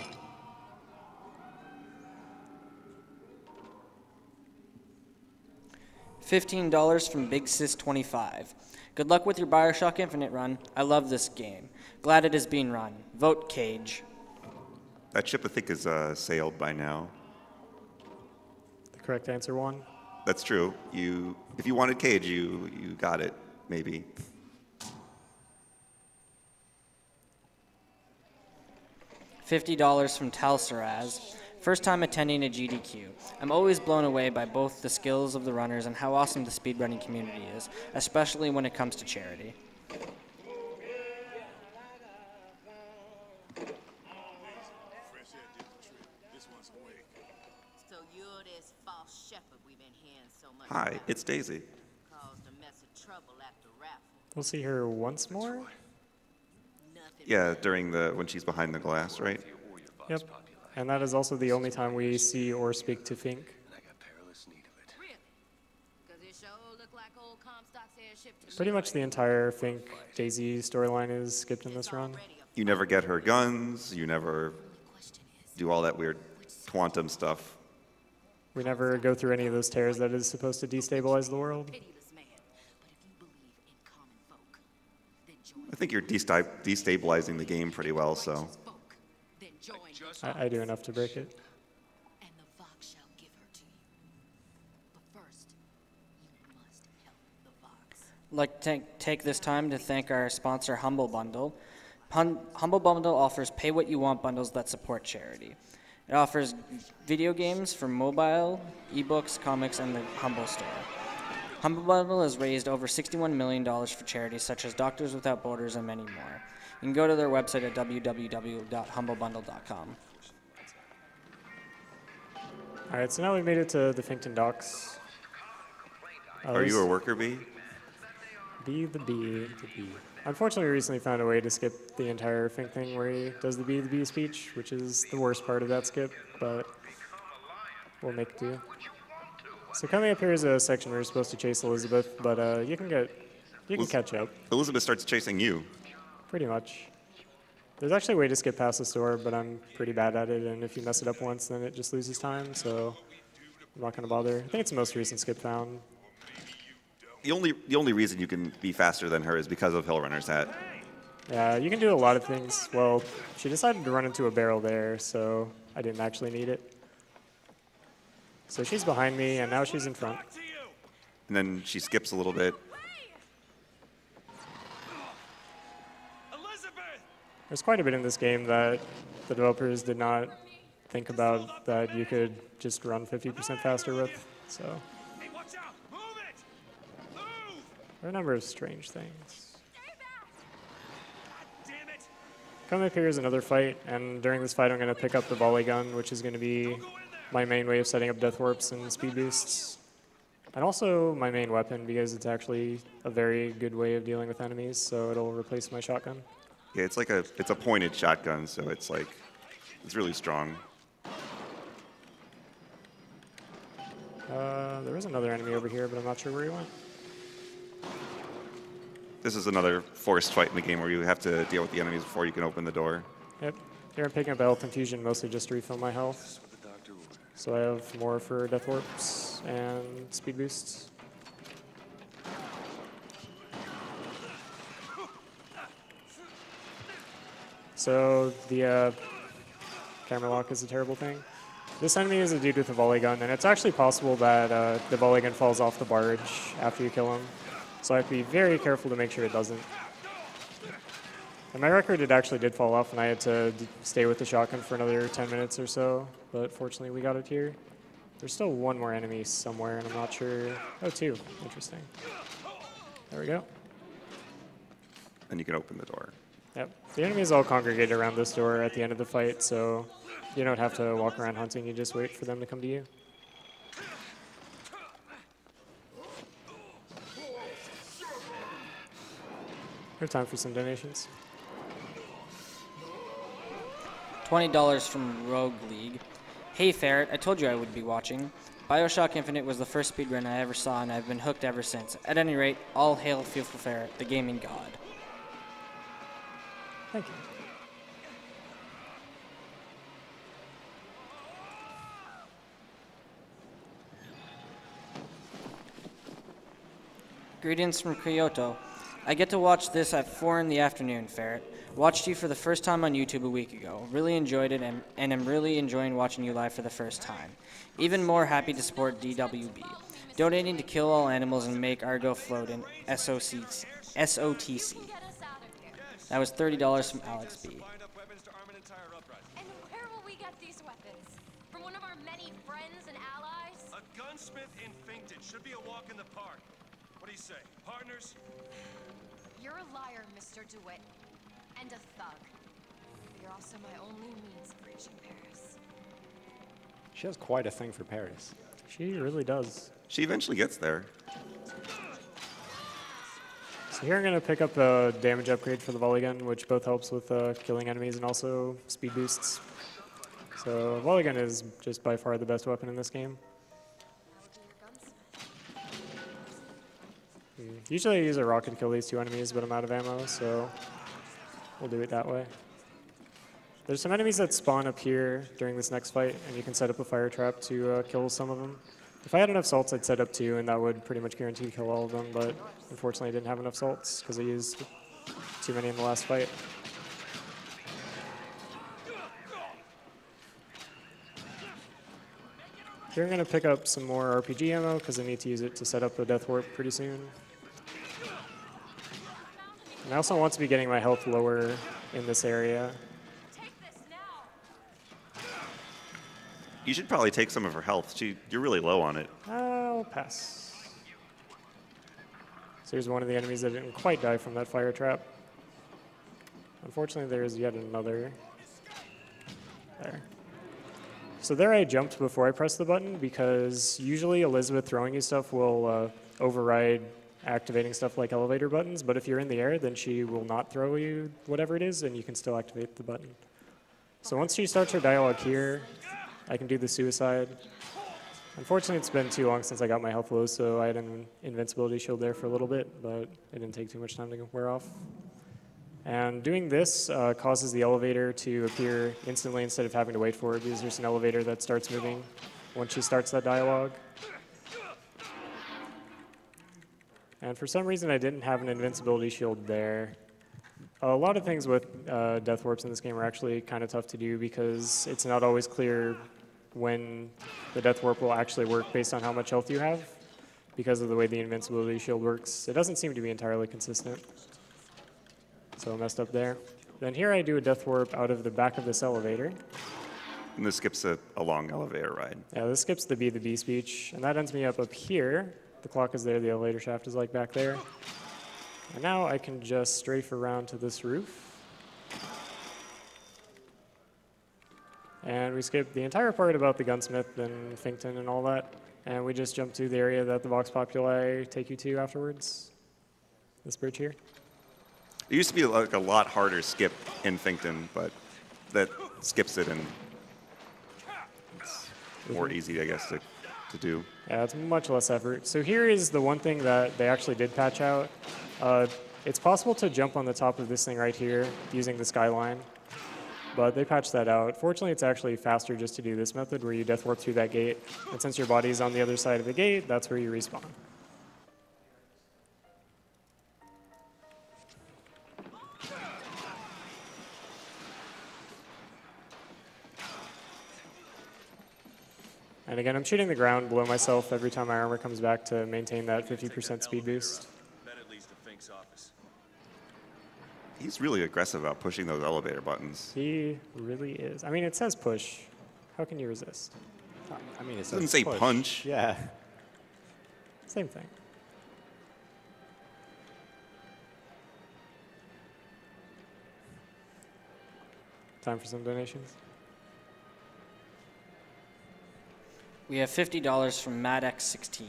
$15 from Big Sis 25. Good luck with your Bioshock Infinite run. I love this game. Glad it is being run. Vote Cage. That ship, I think, is uh, sailed by now. The correct answer won. That's true. You, if you wanted Cage, you you got it. Maybe. $50 from Talsaraz. First time attending a GDQ. I'm always blown away by both the skills of the runners and how awesome the speedrunning community is, especially when it comes to charity. So you're this false shepherd we've been hearing so much Hi, it's Daisy. Caused a mess of trouble after raffle. We'll see her once more. Yeah, during the when she's behind the glass, right? Yep. And that is also the only time we see or speak to Fink. I got perilous need of it. Really? Because it sure look like old Comstock's airship to Pretty much the entire Fink Daisy storyline is skipped in this run. You never get her guns. You never do all that weird quantum stuff. We never go through any of those tears that is supposed to destabilize the world. pitiless man. But if you believe in common folk, then join I think you're destabilizing the game pretty well, so. Folk. Then join I, I do enough to break it. and the Vox shall give her to you. But first, you must help the Vox. like to take, take this time to thank our sponsor Humble Bundle. Hun- Humble Bundle offers pay what you want bundles that support charity. It offers video games for mobile, ebooks, comics, and the Humble Store. Humble Bundle has raised over $61 million for charities such as Doctors Without Borders and many more. You can go to their website at www.humblebundle.com. All right, so now we've made it to the Finkton Docks. Uh, Are you a worker bee? Bee the bee, the bee. Unfortunately, we recently found a way to skip the entire Fink thing where he does the bee the bee speech, which is the worst part of that skip, but we'll make do. So coming up here is a section where you're supposed to chase Elizabeth, but uh, you can get, you can Liz- catch up, Elizabeth starts chasing you. pretty much. There's actually a way to skip past the store, but I'm pretty bad at it, and if you mess it up once, then it just loses time, so I'm not going to bother. I think it's the most recent skip found. The only the only reason you can be faster than her is because of Hill Runner's hat. Yeah, you can do a lot of things. Well, she decided to run into a barrel there, so I didn't actually need it. So she's behind me, and now she's in front. And then she skips a little bit. There's quite a bit in this game that the developers did not think about that you could just run 50% faster with. So there are a number of strange things. Coming up here is another fight, and during this fight I'm going to pick up the volley gun, which is going to be my main way of setting up death warps and speed boosts. And also my main weapon because it's actually a very good way of dealing with enemies, so it'll replace my shotgun. Yeah, it's like a it's a pointed shotgun, so it's like it's really strong. Uh, there was another enemy over here, but I'm not sure where he went. This is another forced fight in the game where you have to deal with the enemies before you can open the door. Yep. Here I'm picking up a health infusion mostly just to refill my health. So I have more for death warps and speed boosts. So the uh, camera lock is a terrible thing. This enemy is a dude with a volley gun, and it's actually possible that uh, the volley gun falls off the barge after you kill him. So I have to be very careful to make sure it doesn't. And my record, it actually did fall off, and I had to stay with the shotgun for another 10 minutes or so. But fortunately, we got it here. There's still one more enemy somewhere, and I'm not sure. Oh, two. Interesting. There we go. And you can open the door. Yep. The enemies all congregate around this door at the end of the fight, so you don't have to walk around hunting. You just wait for them to come to you. Have time for some donations. $20 from Rogue League. Hey Ferret, I told you I would be watching. Bioshock Infinite was the first speedrun I ever saw, and I've been hooked ever since. At any rate, all hail Fearful Ferret, the gaming god. Thank you. Greetings from Kyoto. I get to watch this at 4 in the afternoon, Ferret. Watched you for the first time on YouTube a week ago. Really enjoyed it and, and am really enjoying watching you live for the first time. Even more happy to support DWB. Donating to kill all animals and make Argo float in SOTC. That was $30 from Alex B. And where will we get these weapons? From one of our many friends and allies? A gunsmith in Finkton should be a walk in the park. What do you say, partners? You're a liar, Mr. DeWitt. And a thug. You're also my only means of reaching Paris. She has quite a thing for Paris. She really does. She eventually gets there. Here I'm going to pick up a damage upgrade for the volley gun, which both helps with uh, killing enemies and also speed boosts. So volley gun is just by far the best weapon in this game. Hmm, Usually I use a rocket to kill these two enemies, but I'm out of ammo, so we'll do it that way. There's some enemies that spawn up here during this next fight, and you can set up a fire trap to uh, kill some of them. If I had enough salts, I'd set up two, and that would pretty much guarantee kill all of them, but unfortunately I didn't have enough salts because I used too many in the last fight. Here I'm going to pick up some more RPG ammo because I need to use it to set up the death warp pretty soon. And I also want to be getting my health lower in this area. You should probably take some of her health. She, you're really low on it. I'll pass. So here's one of the enemies that didn't quite die from that fire trap. Unfortunately, there is yet another. There. So there I jumped before I pressed the button because usually Elizabeth throwing you stuff will uh, override activating stuff like elevator buttons, but if you're in the air, then she will not throw you whatever it is, and you can still activate the button. So once she starts her dialogue here, I can do the suicide. Unfortunately, it's been too long since I got my health low, so I had an invincibility shield there for a little bit, but it didn't take too much time to wear off. And doing this uh, causes the elevator to appear instantly instead of having to wait for it, because there's an elevator that starts moving once she starts that dialogue. And for some reason, I didn't have an invincibility shield there. A lot of things with uh, death warps in this game are actually kind of tough to do because it's not always clear when the death warp will actually work based on how much health you have because of the way the invincibility shield works. It doesn't seem to be entirely consistent. So I messed up there. Then here I do a death warp out of the back of this elevator. And this skips a, a long elevator ride. Yeah, this skips the Be the Bee speech, and that ends me up up here. The clock is there, the elevator shaft is like back there. And now I can just strafe around to this roof. And we skip the entire part about the gunsmith and Finkton and all that. And we just jump to the area that the Vox Populi take you to afterwards. This bridge here. It used to be like a lot harder skip in Finkton, but that skips it and it's more easy, I guess, to, to do. Yeah, it's much less effort. So here is the one thing that they actually did patch out. Uh, it's possible to jump on the top of this thing right here using the skyline, but they patched that out. Fortunately, it's actually faster just to do this method where you death warp through that gate, and since your body is on the other side of the gate, that's where you respawn. And again, I'm shooting the ground below myself every time my armor comes back to maintain that 50% speed boost. Then it leads to Fink's office. He's really aggressive about pushing those elevator buttons. He really is. I mean, it says push. How can you resist? I mean, it doesn't says say push. punch. Yeah. Same thing. Time for some donations. We have $50 from MadX16.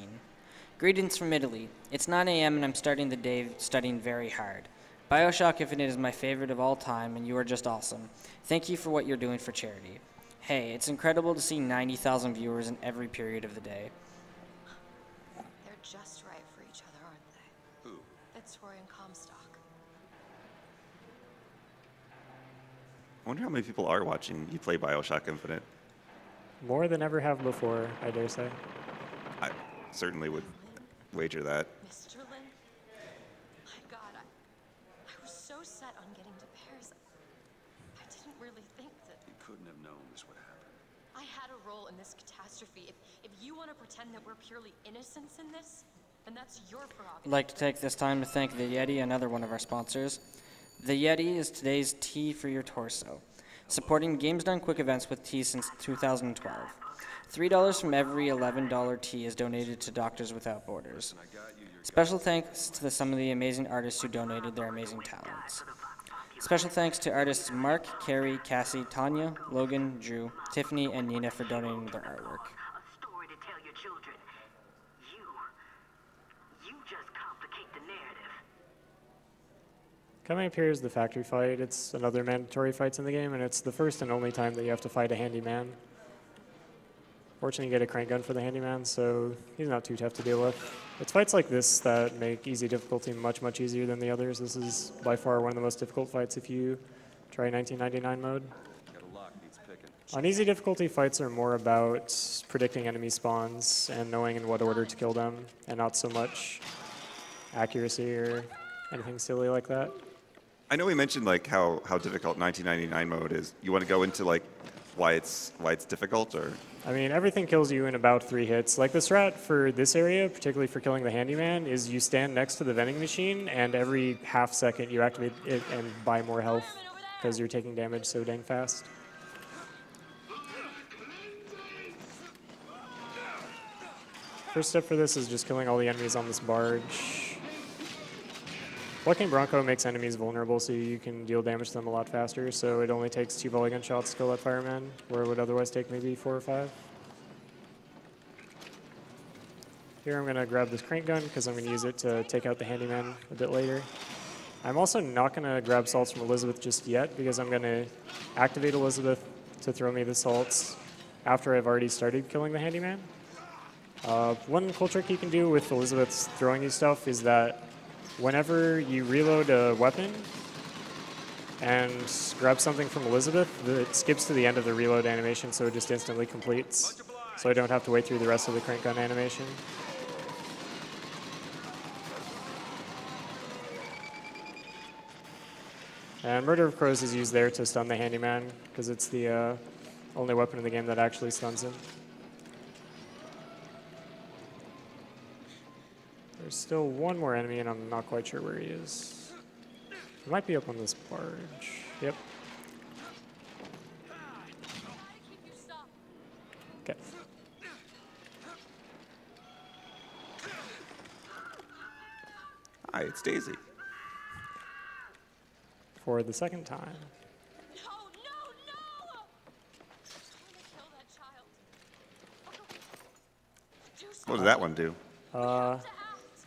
Greetings from Italy. It's 9 a.m. and I'm starting the day studying very hard. Bioshock Infinite is my favorite of all time, and you are just awesome. Thank you for what you're doing for charity. Hey, it's incredible to see 90,000 viewers in every period of the day. They're just right for each other, aren't they? Who? Fitzroy and Comstock. I wonder how many people are watching you play Bioshock Infinite. More than ever have before, I dare say. I certainly would wager that. Mr. Lin? My God, I, I was so set on getting to Paris. I didn't really think that You couldn't have known this would happen. I had a role in this catastrophe. If, if you want to pretend that we're purely innocents in this, then that's your prerogative. I'd like to take this time to thank the Yetee, another one of our sponsors. The Yetee is today's tee for your torso, supporting Games Done Quick events with tee since 2012. $3 from every $11 tee is donated to Doctors Without Borders. Special thanks to the, some of the amazing artists who donated their amazing talents. Special thanks to artists Mark, Carrie, Cassie, Tanya, Logan, Drew, Tiffany, and Nina for donating their artwork. story to tell your children. You, you just complicate the narrative. Coming up here is the factory fight. It's another mandatory fights in the game, and it's the first and only time that you have to fight a handyman. Fortunately, you get a crank gun for the handyman, so he's not too tough to deal with. It's fights like this that make easy difficulty much, much easier than the others. This is by far one of the most difficult fights if you try 1999 mode. On easy difficulty, fights are more about predicting enemy spawns and knowing in what order to kill them, and not so much accuracy or anything silly like that. I know we mentioned like how, how difficult 1999 mode is. You want to go into like why it's why it's difficult, or I mean, everything kills you in about three hits. Like the strat for this area, particularly for killing the handyman, is you stand next to the vending machine, and every half second you activate it and buy more health because you're taking damage so dang fast. First step for this is just killing all the enemies on this barge. Bucking Bronco makes enemies vulnerable so you can deal damage to them a lot faster, so it only takes two volley gun shots to kill that fireman, where it would otherwise take maybe four or five. Here I'm going to grab this crank gun because I'm going to use it to take out the handyman a bit later. I'm also not going to grab salts from Elizabeth just yet because I'm going to activate Elizabeth to throw me the salts after I've already started killing the handyman. Uh, one cool trick you can do with Elizabeth's throwing you stuff is that whenever you reload a weapon and grab something from Elizabeth, it skips to the end of the reload animation so it just instantly completes. So I don't have to wait through the rest of the crank gun animation. And Murder of Crows is used there to stun the handyman because it's the uh, only weapon in the game that actually stuns him. There's still one more enemy, and I'm not quite sure where he is. He might be up on this barge. Yep. Okay. Hi, it's Daisy. For the second time. What does that one do? Uh,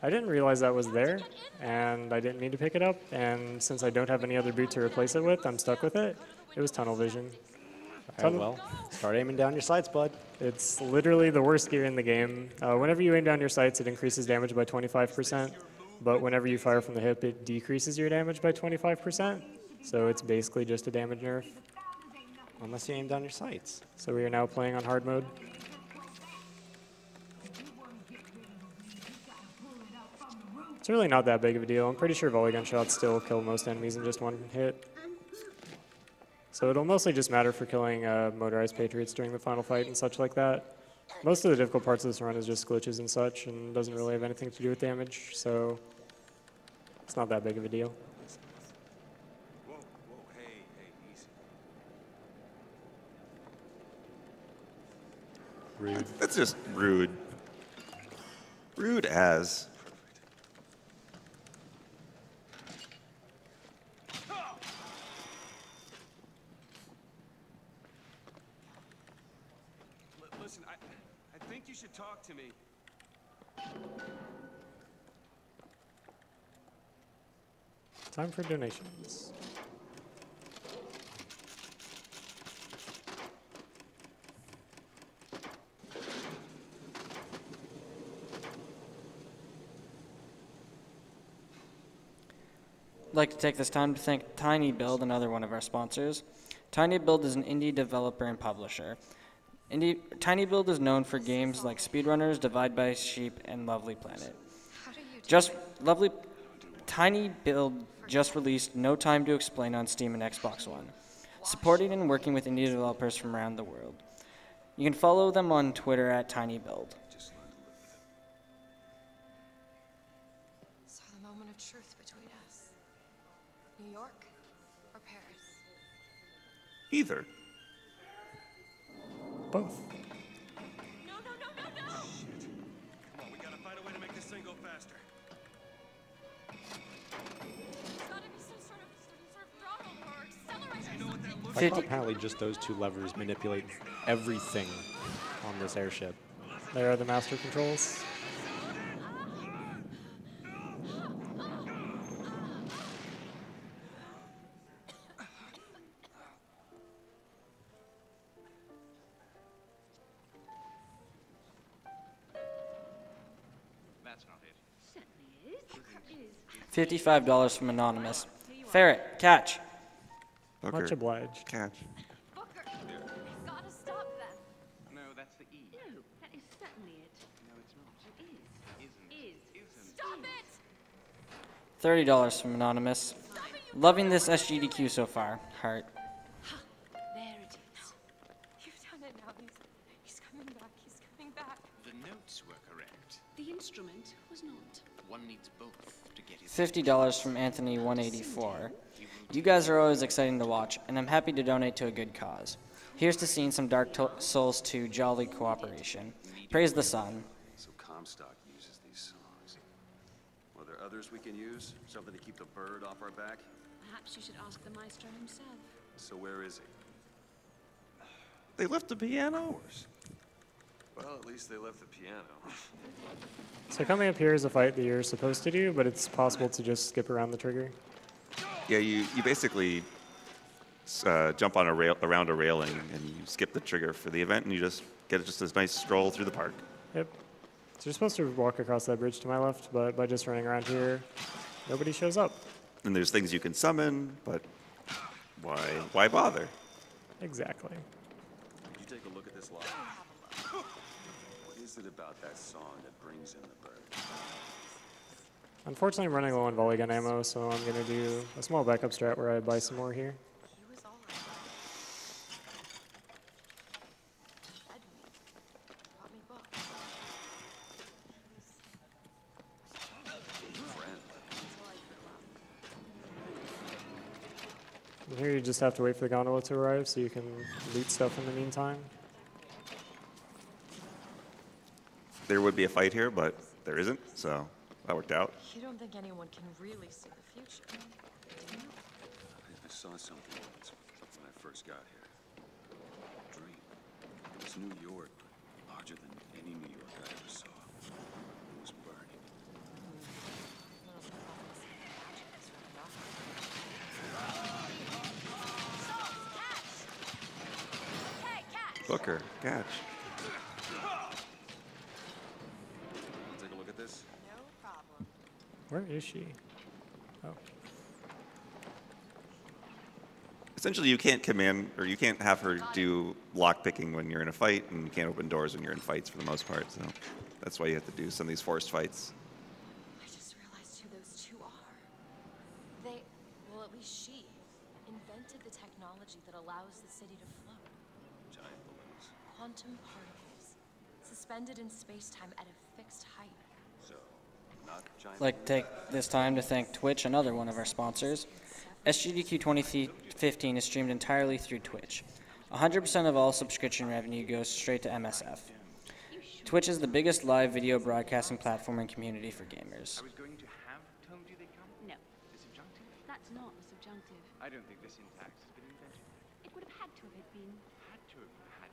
I didn't realize that was there, and I didn't mean to pick it up, and since I don't have any other boot to replace it with, I'm stuck with it. It was tunnel vision. All right, well, start aiming down your sights, bud. It's literally the worst gear in the game. Uh, whenever you aim down your sights, it increases damage by 25%, but whenever you fire from the hip, it decreases your damage by 25%. So it's basically just a damage nerf. Unless you aim down your sights. So we are now playing on hard mode. It's really not that big of a deal. I'm pretty sure volley gun shots still kill most enemies in just one hit. So it'll mostly just matter for killing uh, motorized patriots during the final fight and such like that. Most of the difficult parts of this run is just glitches and such and doesn't really have anything to do with damage, so it's not that big of a deal. Rude. That's just rude. Rude as. L- listen, I, I think you should talk to me. Time for donations. I'd like to take this time to thank Tiny Build, another one of our sponsors. Tiny Build is an indie developer and publisher. Indie, Tiny Build is known for games like Speedrunners, Divide by Sheep, and Lovely Planet. Just Lovely Tiny Build just released No Time to Explain on Steam and Xbox One, supporting and working with indie developers from around the world. You can follow them on Twitter at Tiny Build. Saw the moment of truth between us. New York or Paris? Either. Both. No, no, no, no, no! Shit. Come on, we gotta find a way to make this thing go faster. There's gotta be some sort of, some sort of throttle or accelerator. You know what that looks Like, apparently, just those two levers manipulate everything on this airship. There are the master controls. $55 from Anonymous. Ferret, catch. Booker. Much obliged. Catch. $30 from Anonymous. Loving this SGDQ so far. Heart. There it is. You've done it now. He's, he's coming back. He's coming back. The notes were correct. The instrument was not. One needs both to get his Fifty dollars from Anthony one eighty four. You guys are always exciting to watch, and I'm happy to donate to a good cause. Here's to seeing some Dark to- Souls 2 jolly cooperation. Praise the sun. So Comstock uses these songs. Well, there others we can use? Something to keep the bird off our back? Perhaps you should ask the maestro himself. So where is he? They left the piano. Well, at least they left the piano. So coming up here is a fight that you're supposed to do, but it's possible to just skip around the trigger. Yeah, you, you basically uh, jump on a rail around a railing and you skip the trigger for the event, and you just get just this nice stroll through the park. Yep. So you're supposed to walk across that bridge to my left, but by just running around here, nobody shows up. And there's things you can summon, but why why bother? Exactly. Did you take a look at this log? It about that song that brings in the bird? Unfortunately, I'm running low on volley gun ammo, so I'm going to do a small backup strat where I buy some more here. And here you just have to wait for the gondola to arrive so you can loot stuff in the meantime. There would be a fight here, but there isn't, so that worked out. You don't think anyone can really see the future, do you? I saw something once when I first got here. A dream. It was New York, larger than any New York I ever saw. It was burning. Booker, catch. Take a look at this. Where is she? Oh. Essentially, you can't command or you can't have her do lock picking when you're in a fight, and you can't open doors when you're in fights for the most part. So that's why you have to do some of these forced fights. I just realized who those two are. They, well, at least she, invented the technology that allows the city to float. Giant balloons. Quantum particles, suspended in space-time at a fixed height. So, not giant. I'd like to take this time to thank Twitch, another one of our sponsors. SGDQ 2015 is streamed entirely through Twitch. 100% of all subscription revenue goes straight to MSF. Twitch is the biggest live video broadcasting platform and community for gamers. I was going to have told you they come. No, that's not the subjunctive. I don't think the syntax has been invented. It would have had to have been. Had to have had.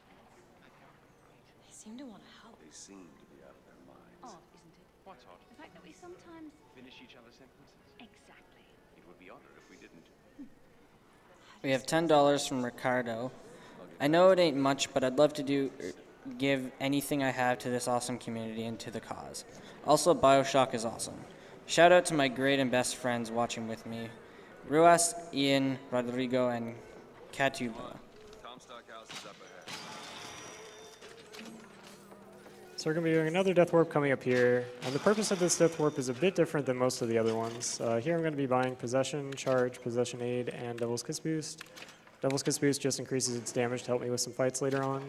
They seem to want to help. They seem to be out of their minds. Odd, isn't it? What's odd? The fact that we sometimes. Finish each other's sentences. Exactly. It would be odder if we didn't. We have ten dollars from Ricardo. I know it ain't much, but I'd love to do give anything I have to this awesome community and to the cause. Also, Bioshock is awesome. Shout out to my great and best friends watching with me, Ruas, Ian, Rodrigo, and Katuba. So we're going to be doing another Death Warp coming up here, and the purpose of this Death Warp is a bit different than most of the other ones. Uh, here I'm going to be buying Possession, Charge, Possession Aid, and Devil's Kiss Boost. Devil's Kiss Boost just increases its damage to help me with some fights later on.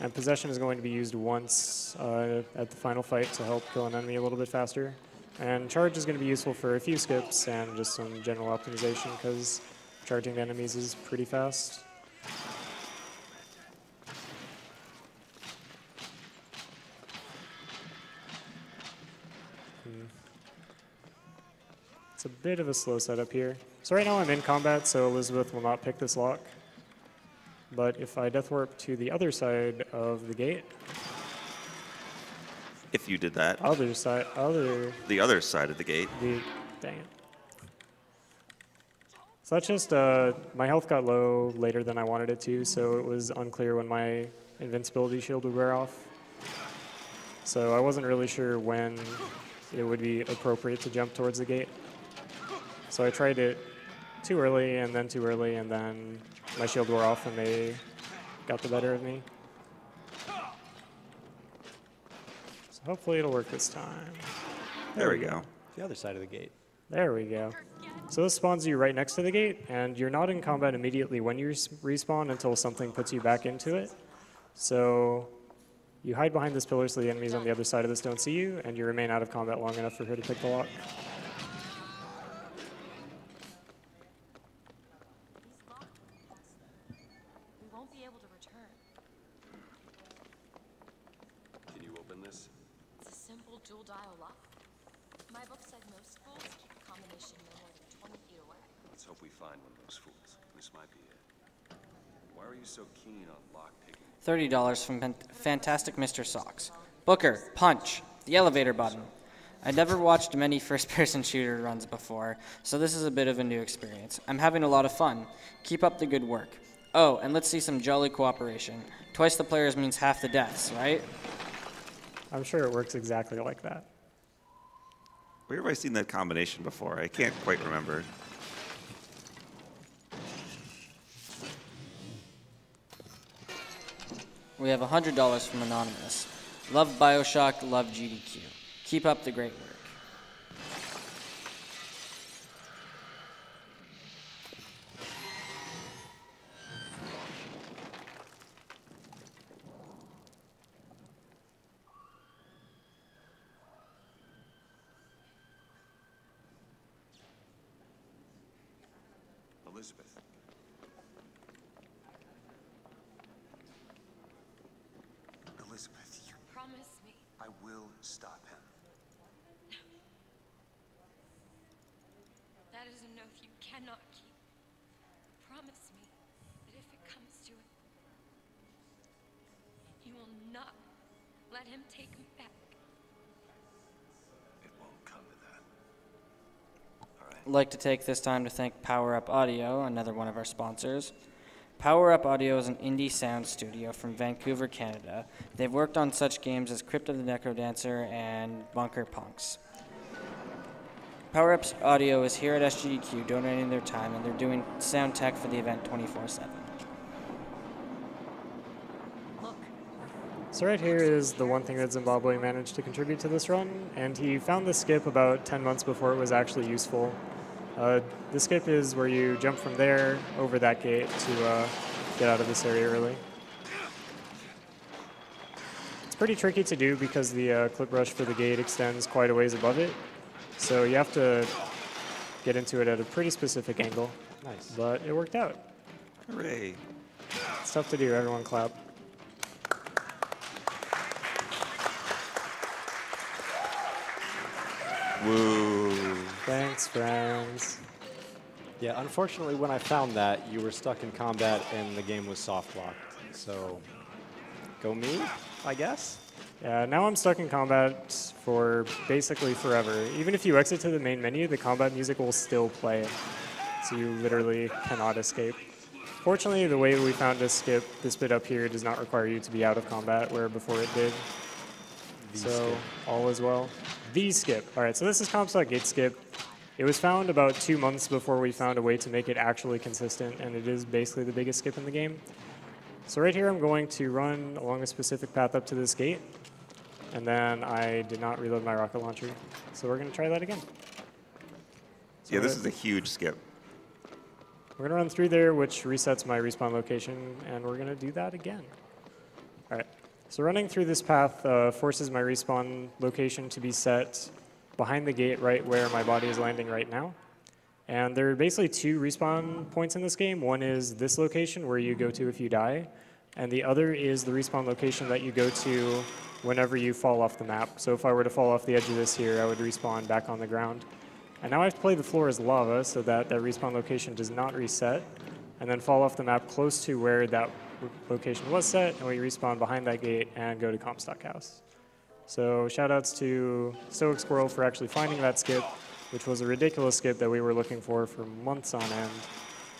And Possession is going to be used once uh, at the final fight to help kill an enemy a little bit faster. And Charge is going to be useful for a few skips and just some general optimization because charging the enemies is pretty fast. It's a bit of a slow setup here. So right now I'm in combat, so Elizabeth will not pick this lock. But if I death warp to the other side of the gate, If you did that, other side, other, the other side of the gate. the, dang it. So that's just, uh, my health got low later than I wanted it to, so it was unclear when my invincibility shield would wear off. So I wasn't really sure when it would be appropriate to jump towards the gate. So I tried it too early and then too early, and then my shield wore off and they got the better of me. So hopefully it'll work this time. There we go. The other side of the gate. There we go. So this spawns you right next to the gate, and you're not in combat immediately when you respawn until something puts you back into it. So you hide behind this pillar so the enemies on the other side of this don't see you, and you remain out of combat long enough for her to pick the lock. $30 from Fantastic Mr. Socks. Booker, Punch, The Elevator Button. I never watched many first person shooter runs before, so this is a bit of a new experience. I'm having a lot of fun. Keep up the good work. Oh, and let's see some jolly cooperation. Twice the players means half the deaths, right? I'm sure it works exactly like that. Where have I seen that combination before? I can't quite remember. We have $100 from Anonymous. Love Bioshock, love GDQ. Keep up the great work. Elizabeth. Elizabeth, you, Promise me. I will stop him. That is an oath you cannot keep. Promise me that if it comes to it, you will not let him take me back. It won't come to that. I'd like to take this time to thank Power Up Audio, another one of our sponsors. Power Up Audio is an indie sound studio from Vancouver, Canada. They've worked on such games as Crypt of the Necrodancer and Bunker Punks. Power Up's Audio is here at SGDQ donating their time, and they're doing sound tech for the event 24 7. So right here is the one thing that Zimbabwe managed to contribute to this run, and he found the skip about 10 months before it was actually useful. Uh, the skip is where you jump from there over that gate to uh, get out of this area early. It's pretty tricky to do because the uh, clip brush for the gate extends quite a ways above it, so you have to get into it at a pretty specific angle. Nice. But it worked out. Hooray. It's tough to do, everyone clap. Woo. Thanks, friends. Yeah, unfortunately, when I found that, you were stuck in combat and the game was soft locked. So, go me, I guess. Yeah, now I'm stuck in combat for basically forever. Even if you exit to the main menu, the combat music will still play. So you literally cannot escape. Fortunately, the way we found to skip this bit up here does not require you to be out of combat, where before it did. The so skip. all is well. The skip. All right, so this is Comstock Gate Skip. It was found about two months before we found a way to make it actually consistent, and it is basically the biggest skip in the game. So right here, I'm going to run along a specific path up to this gate, and then I did not reload my rocket launcher. So we're going to try that again. So Yeah, this is a huge skip. We're going to run through there, which resets my respawn location, and we're going to do that again. All right. So running through this path uh, forces my respawn location to be set behind the gate right where my body is landing right now. And there are basically two respawn points in this game. One is this location where you go to if you die, and the other is the respawn location that you go to whenever you fall off the map. So if I were to fall off the edge of this here, I would respawn back on the ground. And now I have to play the floor as lava so that that respawn location does not reset, and then fall off the map close to where that location was set, and we respawn behind that gate and go to Comstock House. So shout outs to Stoic Squirrel for actually finding that skip, which was a ridiculous skip that we were looking for for months on end.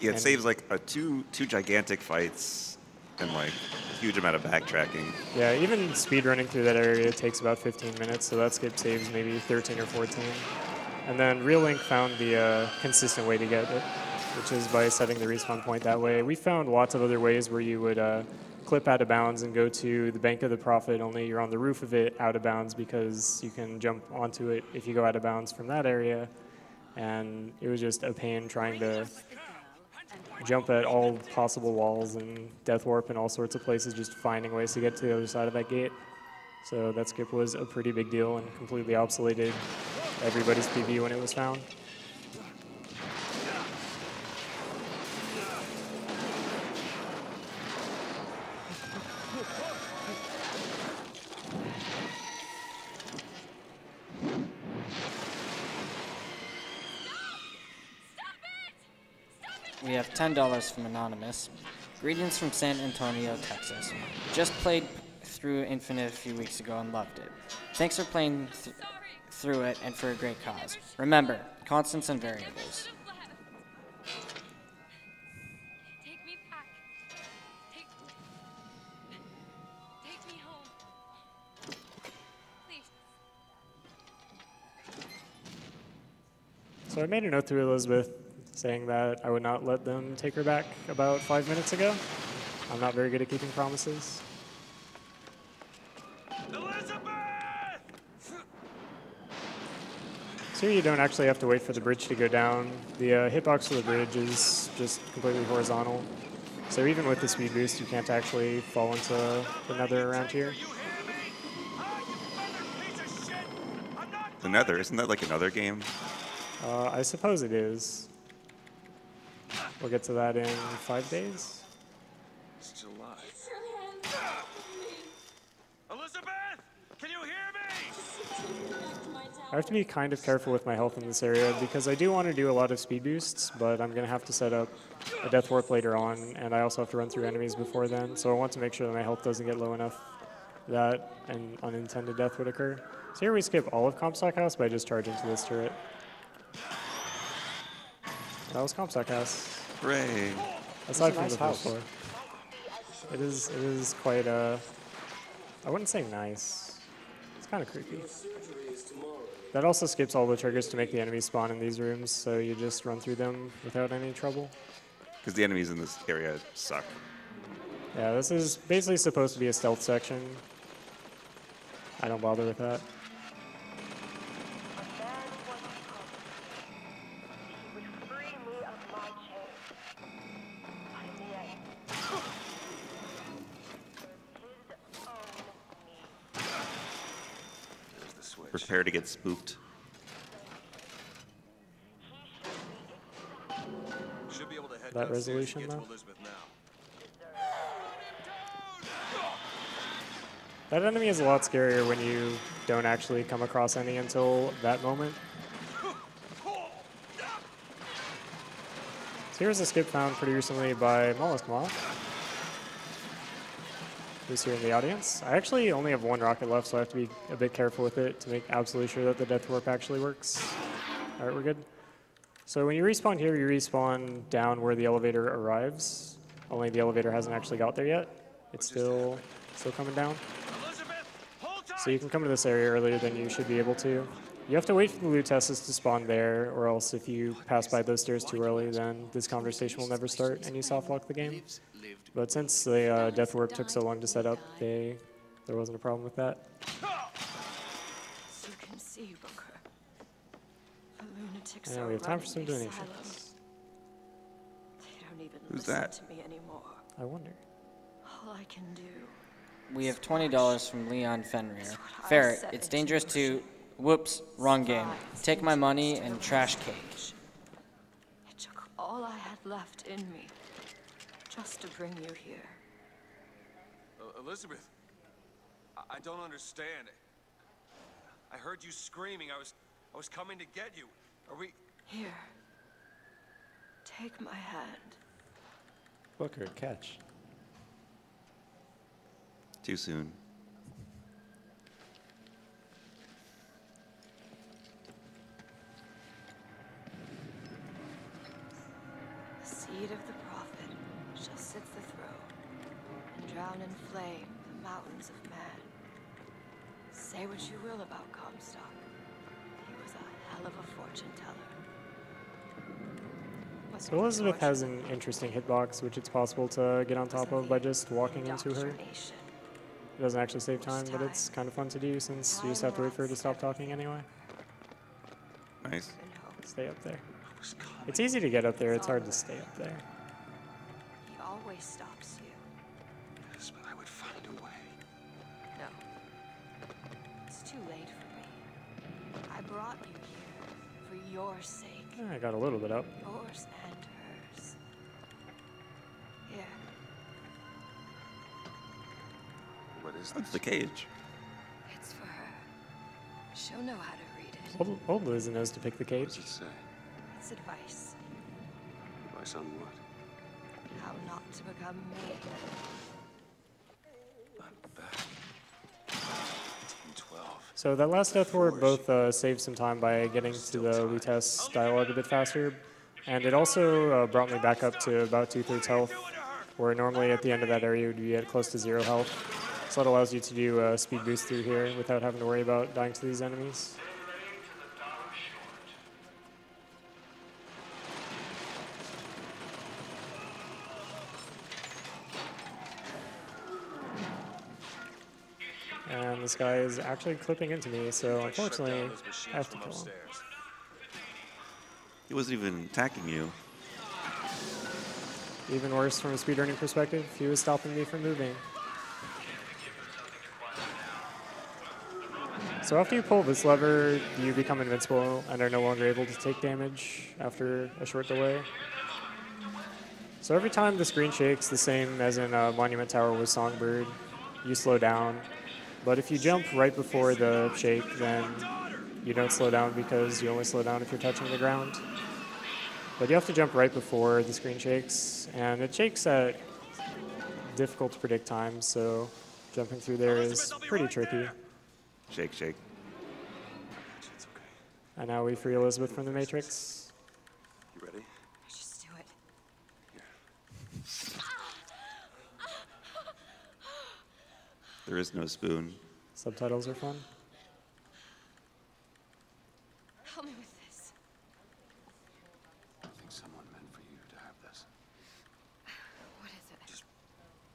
Yeah, it And- saves like a two two gigantic fights and like a huge amount of backtracking. Yeah, even speedrunning through that area takes about 15 minutes, so that skip saves maybe 13 or 14. And then Real Link found the uh, consistent way to get it, which is by setting the respawn point that way. We found lots of other ways where you would uh, clip out of bounds and go to the Bank of the Prophet, only you're on the roof of it out of bounds because you can jump onto it if you go out of bounds from that area. And it was just a pain trying to jump at all possible walls and death warp and all sorts of places, just finding ways to get to the other side of that gate. So that skip was a pretty big deal and completely obsoleted everybody's PB when it was found. We have $10 from Anonymous. Greetings from San Antonio, Texas. Just played through Infinite a few weeks ago and loved it. Thanks for playing th- through it and for a great cause. Remember, constants and variables. So I made a note to Elizabeth saying that I would not let them take her back about five minutes ago. I'm not very good at keeping promises. So you don't actually have to wait for the bridge to go down. The uh, hitbox for the bridge is just completely horizontal. So even with the speed boost, you can't actually fall into the nether around here. The Nether, isn't that like another game? Uh, I suppose it is. We'll get to that in five days. It's July. Elizabeth! Can you hear me? I have to be kind of careful with my health in this area because I do want to do a lot of speed boosts, but I'm going to have to set up a death warp later on, and I also have to run through enemies before then, so I want to make sure that my health doesn't get low enough that an unintended death would occur. So here we skip all of Comstock House by just charging to this turret. That was Comstock House. Hooray. Aside from nice the first house. floor. It is, it is quite, uh, I wouldn't say nice. It's kind of creepy. That also skips all the triggers to make the enemies spawn in these rooms, so you just run through them without any trouble. Because the enemies in this area suck. Yeah, this is basically supposed to be a stealth section. I don't bother with that. Prepare to get spooked. Should be able to head That downstairs and resolution, get though? Elizabeth now. That enemy is a lot scarier when you don't actually come across any until that moment. So here's a skip found pretty recently by Mollusk Moth. Who's here in the audience. I actually only have one rocket left, so I have to be a bit careful with it to make absolutely sure that the death warp actually works. All right, we're good. So when you respawn here, you respawn down where the elevator arrives. Only the elevator hasn't actually got there yet. It's still still coming down. So you can come to this area earlier than you should be able to. You have to wait for the Luteces to spawn there, or else if you pass by those stairs too early, then this conversation will never start and you soft lock the game. But since the uh, death warp took so long to set up, they there wasn't a problem with that. As you can see, Booker. The lunatics Yeah, are we have time for some donations. asylum. They don't even Who's listen that? to me anymore. I wonder. All I can do. We have $20 from Leon Fenrir. I Ferret, it's dangerous to. Whoops, wrong game. Take my money and trash cage. It took all I had left in me just to bring you here. Uh, Elizabeth, I, I don't understand. I heard you screaming. I was, I was coming to get you. Are we? Here. Take my hand. Booker, catch. Too soon. Seed of the prophet shall sit the throne and drown in flame the mountains of man. Say what you will about Comstock. He was a hell of a fortune teller. But So Elizabeth has an interesting hitbox, which it's possible to get on top of by just walking into her. It doesn't actually save time, but it's kind of fun to do since you just have to wait for her to stop talking anyway. Nice. Stay up there. It's easy to get up there, it's hard to stay up there. He always stops you. Yes, but I would find a way. No. It's too late for me. I brought you here for your sake. I got a little bit up. Yours and hers. Here. What is That's the cage. It's for her. She'll know how to read it. Old, old Liz knows to pick the cage. What's it say? It's advice. Advice on what? How not to become me. Team 12. So that last Death Warp both uh, saved some time by getting to the retest dialogue a bit faster, and it also uh, brought me back up to about two-thirds health, where normally at the end of that area you'd be at close to zero health. So that allows you to do a speed boost through here without having to worry about dying to these enemies. This guy is actually clipping into me, so unfortunately, I have to kill him. He wasn't even attacking you. Even worse from a speedrunning perspective, he was stopping me from moving. So after you pull this lever, you become invincible and are no longer able to take damage after a short delay. So every time the screen shakes, the same as in uh, Monument Tower with Songbird, you slow down. But if you jump right before the shake, then you don't slow down because you only slow down if you're touching the ground. But you have to jump right before the screen shakes, and it shakes at difficult to predict times, so jumping through there is pretty tricky. Shake, shake. And now we free Elizabeth from the Matrix. You ready? Just do it. There is no spoon. Subtitles are fun. Help me with this. I think someone meant for you to have this. What is it? Just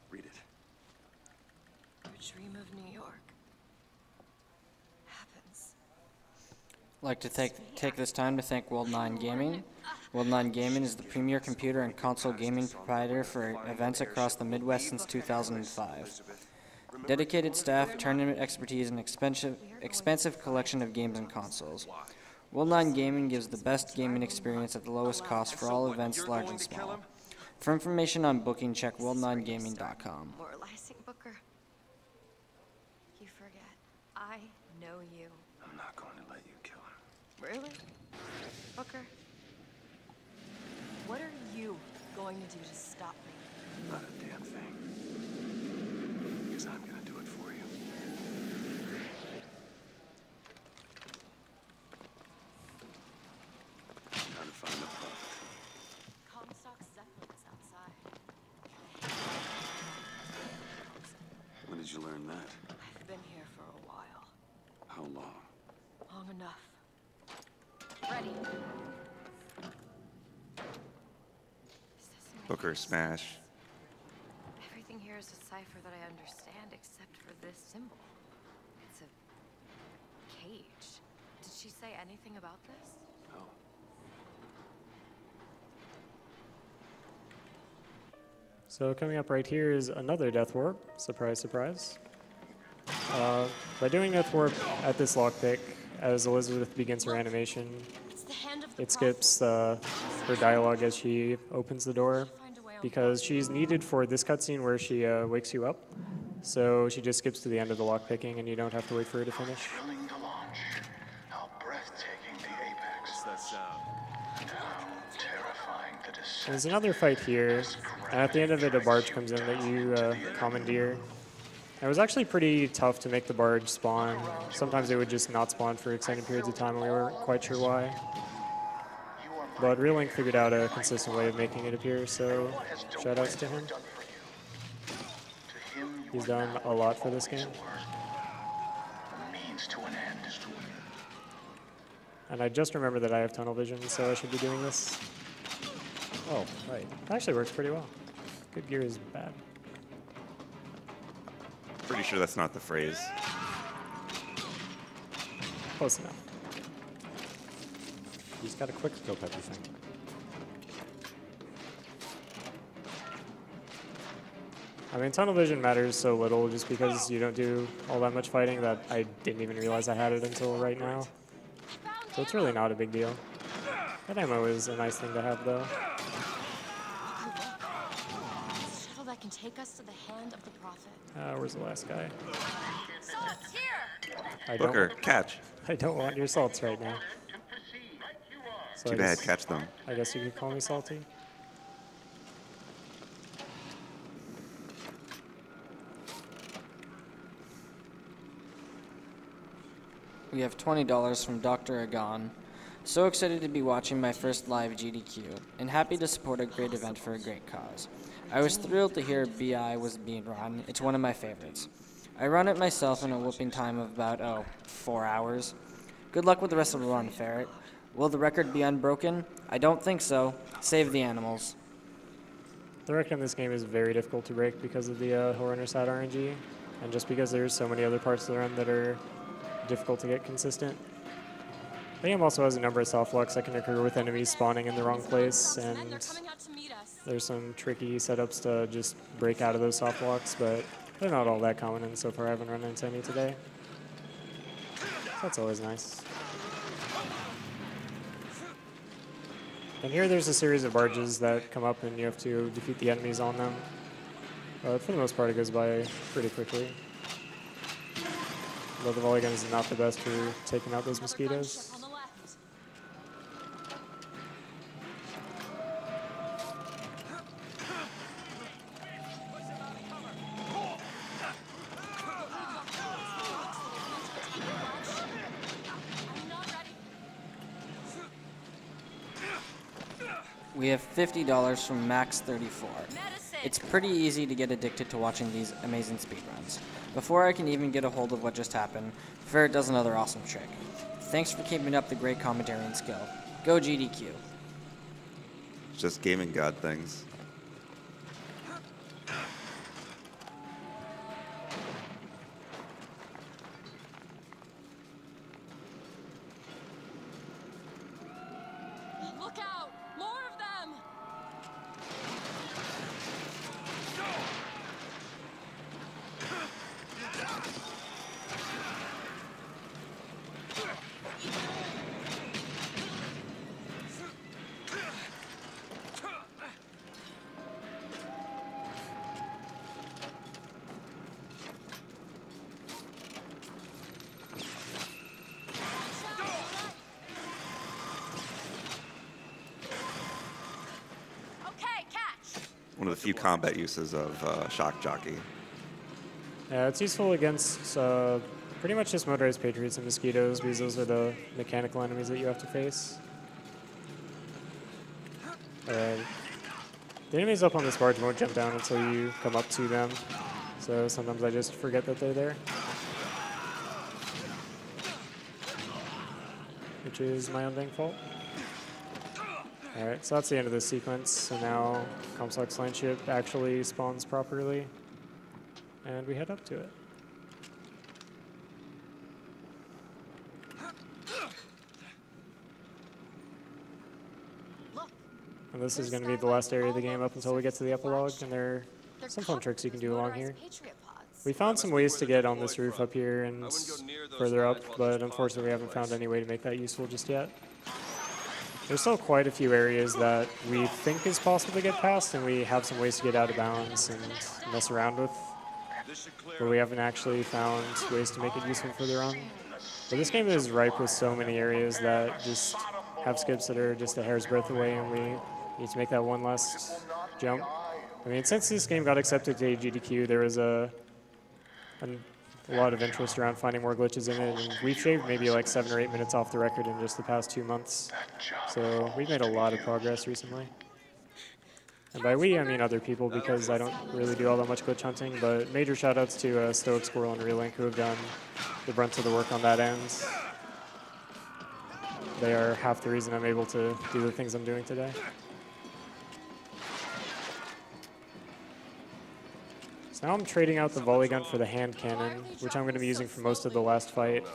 read it. Your dream of New York happens. I'd like to take, take this time to thank World 9 Gaming. World 9 Gaming is the premier computer and console gaming provider for events across the Midwest since 2005. Dedicated staff, tournament expertise, and expensive, expensive collection of games and consoles. World 9 Gaming gives the best gaming experience at the lowest cost for all events, large and small. For information on booking, check world9gaming.com. Moralizing Booker. You forget. I know you. I'm not going to let you kill him. Really? Booker? What are you going to do to stop me? Not a damn thing. Because I'm going to do it for you. Time to find the prophet. Comstock Zeppelin's outside. When did you learn that? I've been here for a while. How long? Long enough. Ready. Booker smash. Everything here is a cipher that I understand except for this symbol. It's a cage. Did she say anything about this? So coming up right here is another Death Warp. Surprise, surprise. Uh, by doing Death Warp at this lockpick, as Elizabeth begins her animation, it skips uh, her dialogue as she opens the door because she's needed for this cutscene where she uh, wakes you up. So she just skips to the end of the lockpicking and you don't have to wait for her to finish. Thrilling to launch. How breathtaking the apex. What's that sound? How terrifying the descent. There's another fight here, and at the end of it, a barge comes in that you uh, commandeer. It was actually pretty tough to make the barge spawn. Sometimes it would just not spawn for extended periods of time, and we weren't quite sure why. But Reelink figured out a consistent way of making it appear, so shoutouts to him. He's done a lot for this game. And I just remember that I have tunnel vision, so I should be doing this. Oh, right. It actually works pretty well. Good gear is bad. Pretty sure that's not the phrase. Close enough. He's got a quick scope everything. I mean, tunnel vision matters so little just because you don't do all that much fighting that I didn't even realize I had it until right now. So it's really not a big deal. That ammo is a nice thing to have, though. can take us to the hand of the prophet. Uh, where's the last guy? Salt's here! I Booker, catch. I don't want your salts right now. So Too bad, guess, catch them. I guess you can call me salty. We have $20 from Dr. Agon. So excited to be watching my first live GDQ, and happy to support a great event for a great cause. I was thrilled to hear BI was being run. It's one of my favorites. I run it myself in a whooping time of about, oh, four hours. Good luck with the rest of the run, Ferret. Will the record be unbroken? I don't think so. Save the animals. The record in this game is very difficult to break because of the uh, Horror Side RNG, and just because there's so many other parts of the run that are difficult to get consistent. The game also has a number of soft locks that can occur with enemies spawning in the wrong place, and there's some tricky setups to just break out of those soft locks, but they're not all that common, and so far I haven't run into any today. That's always nice. And here there's a series of barges that come up and you have to defeat the enemies on them. But for the most part it goes by pretty quickly. Though the volley gun is not the best for taking out those mosquitoes. We have $50 from Max34. It's pretty easy to get addicted to watching these amazing speedruns. Before I can even get a hold of what just happened, Ferret does another awesome trick. Thanks for keeping up the great commentary and skill. Go GDQ. Just gaming god things. Combat uses of uh, Shock Jockey. Yeah, it's useful against uh, pretty much just motorized patriots and mosquitoes because those are the mechanical enemies that you have to face. Alright. The enemies up on this barge won't jump down until you come up to them, so sometimes I just forget that they're there. Which is my own dang fault. Alright, so that's the end of this sequence. So now Comstock's land ship actually spawns properly, and we head up to it. And this is going to be the last area of the game up until we get to the epilogue, and there are some fun tricks you can do along here. We found some ways to get on this roof up here and further up, but unfortunately we haven't found any way to make that useful just yet. There's still quite a few areas that we think is possible to get past, and we have some ways to get out of bounds and mess around with, but we haven't actually found ways to make it useful further on. But this game is ripe with so many areas that just have skips that are just a hair's breadth away, and we need to make that one last jump. I mean, since this game got accepted to GDQ, there was a, a, a lot of interest around finding more glitches in it, and we've shaved maybe like seven or eight minutes off the record in just the past two months. So we've made a lot of progress recently. And by we, I mean other people because I don't really do all that much glitch hunting, but major shoutouts to uh, Stoic Squirrel and Relink who have done the brunt of the work on that end. They are half the reason I'm able to do the things I'm doing today. So now I'm trading out the volley gun for the hand cannon, which I'm going to be using for most of the last fight.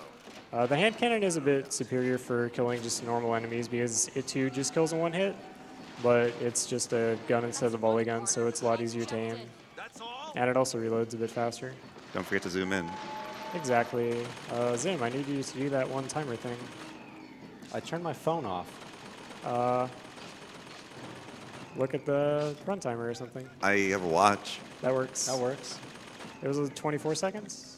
Uh, the hand cannon is a bit superior for killing just normal enemies because it too just kills in one hit, but it's just a gun instead of a volley gun, so it's a lot easier to aim. And it also reloads a bit faster. Don't forget to zoom in. Exactly. Uh, Zim, I need you to do that one timer thing. I turned my phone off. Uh, look at the run timer or something. I have a watch. That works. That works. It was 24 seconds?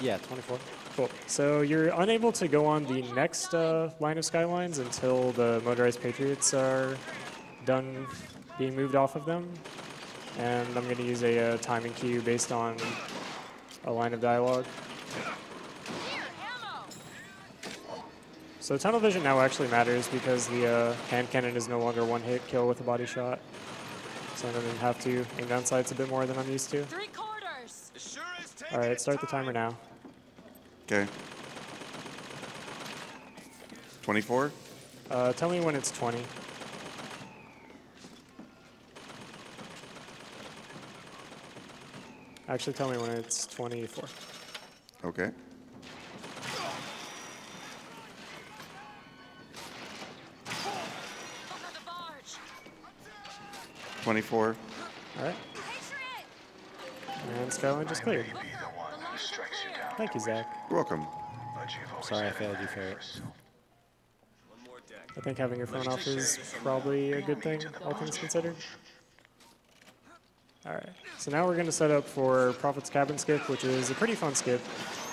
Yeah, 24. Cool. So you're unable to go on the next uh, line of skylines until the motorized patriots are done being moved off of them. And I'm going to use a, uh timing cue based on a line of dialogue. So tunnel vision now actually matters because the uh, hand cannon is no longer one hit kill with a body shot. So I'm gonna have to aim down sights a bit more than I'm used to. Three quarters. All right, start the timer now. Okay. 24? Uh, tell me when it's 20. Actually, tell me when it's 24. Okay. Twenty-four. All right. And Skyline just cleared. Thank you, Zach. You're welcome. Sorry, I failed you, Ferret. I think having your phone off is probably a good thing, all things considered. Alright, so now we're going to set up for Prophet's Cabin skip, which is a pretty fun skip,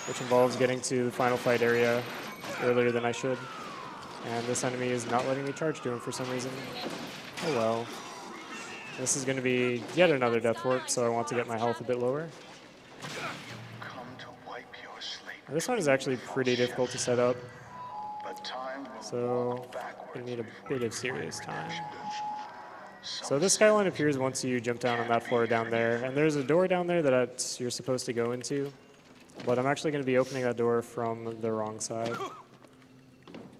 which involves getting to the final fight area earlier than I should. And this enemy is not letting me charge to him for some reason. Oh well. This is going to be yet another death warp, so I want to get my health a bit lower. Now, This one is actually pretty difficult to set up, so I need a bit of serious time. So this skyline appears once you jump down on that floor down there, and there's a door down there that you're supposed to go into, but I'm actually going to be opening that door from the wrong side.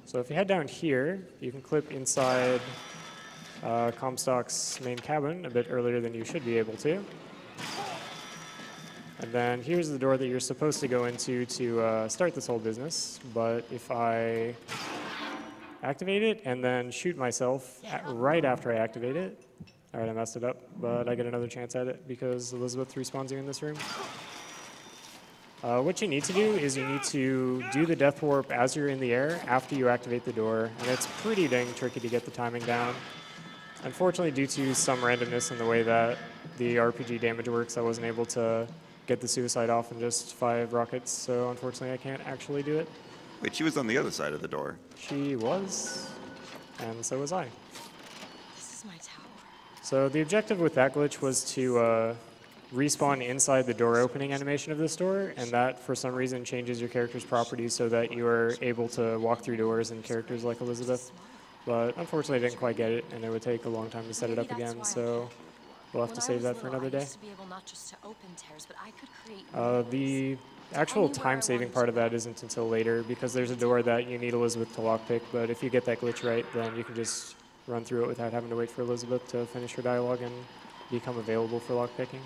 So if you head down here, you can clip inside uh, Comstock's main cabin a bit earlier than you should be able to. And then here's the door that you're supposed to go into to uh, start this whole business. But if I activate it and then shoot myself right after I activate it, all right, I messed it up, but I get another chance at it because Elizabeth respawns you in this room. Uh, what you need to do is you need to do the death warp as you're in the air after you activate the door, and it's pretty dang tricky to get the timing down. Unfortunately, due to some randomness in the way that the RPG damage works, I wasn't able to get the suicide off in just five rockets, so unfortunately I can't actually do it. Wait, she was on the other side of the door. She was, and so was I. This is my tower. So the objective with that glitch was to uh, respawn inside the door opening animation of this door, and that for some reason changes your character's properties so that you are able to walk through doors and characters like Elizabeth. But unfortunately, I didn't quite get it, and it would take a long time to set it up again, so we'll have When to save that for another day. used to be able not just to open tears, but I could create Uh, the actual time saving part of that isn't until later because there's a door that you need Elizabeth to lockpick, but if you get that glitch right, then you can just run through it without having to wait for Elizabeth to finish her dialogue and become available for lockpicking.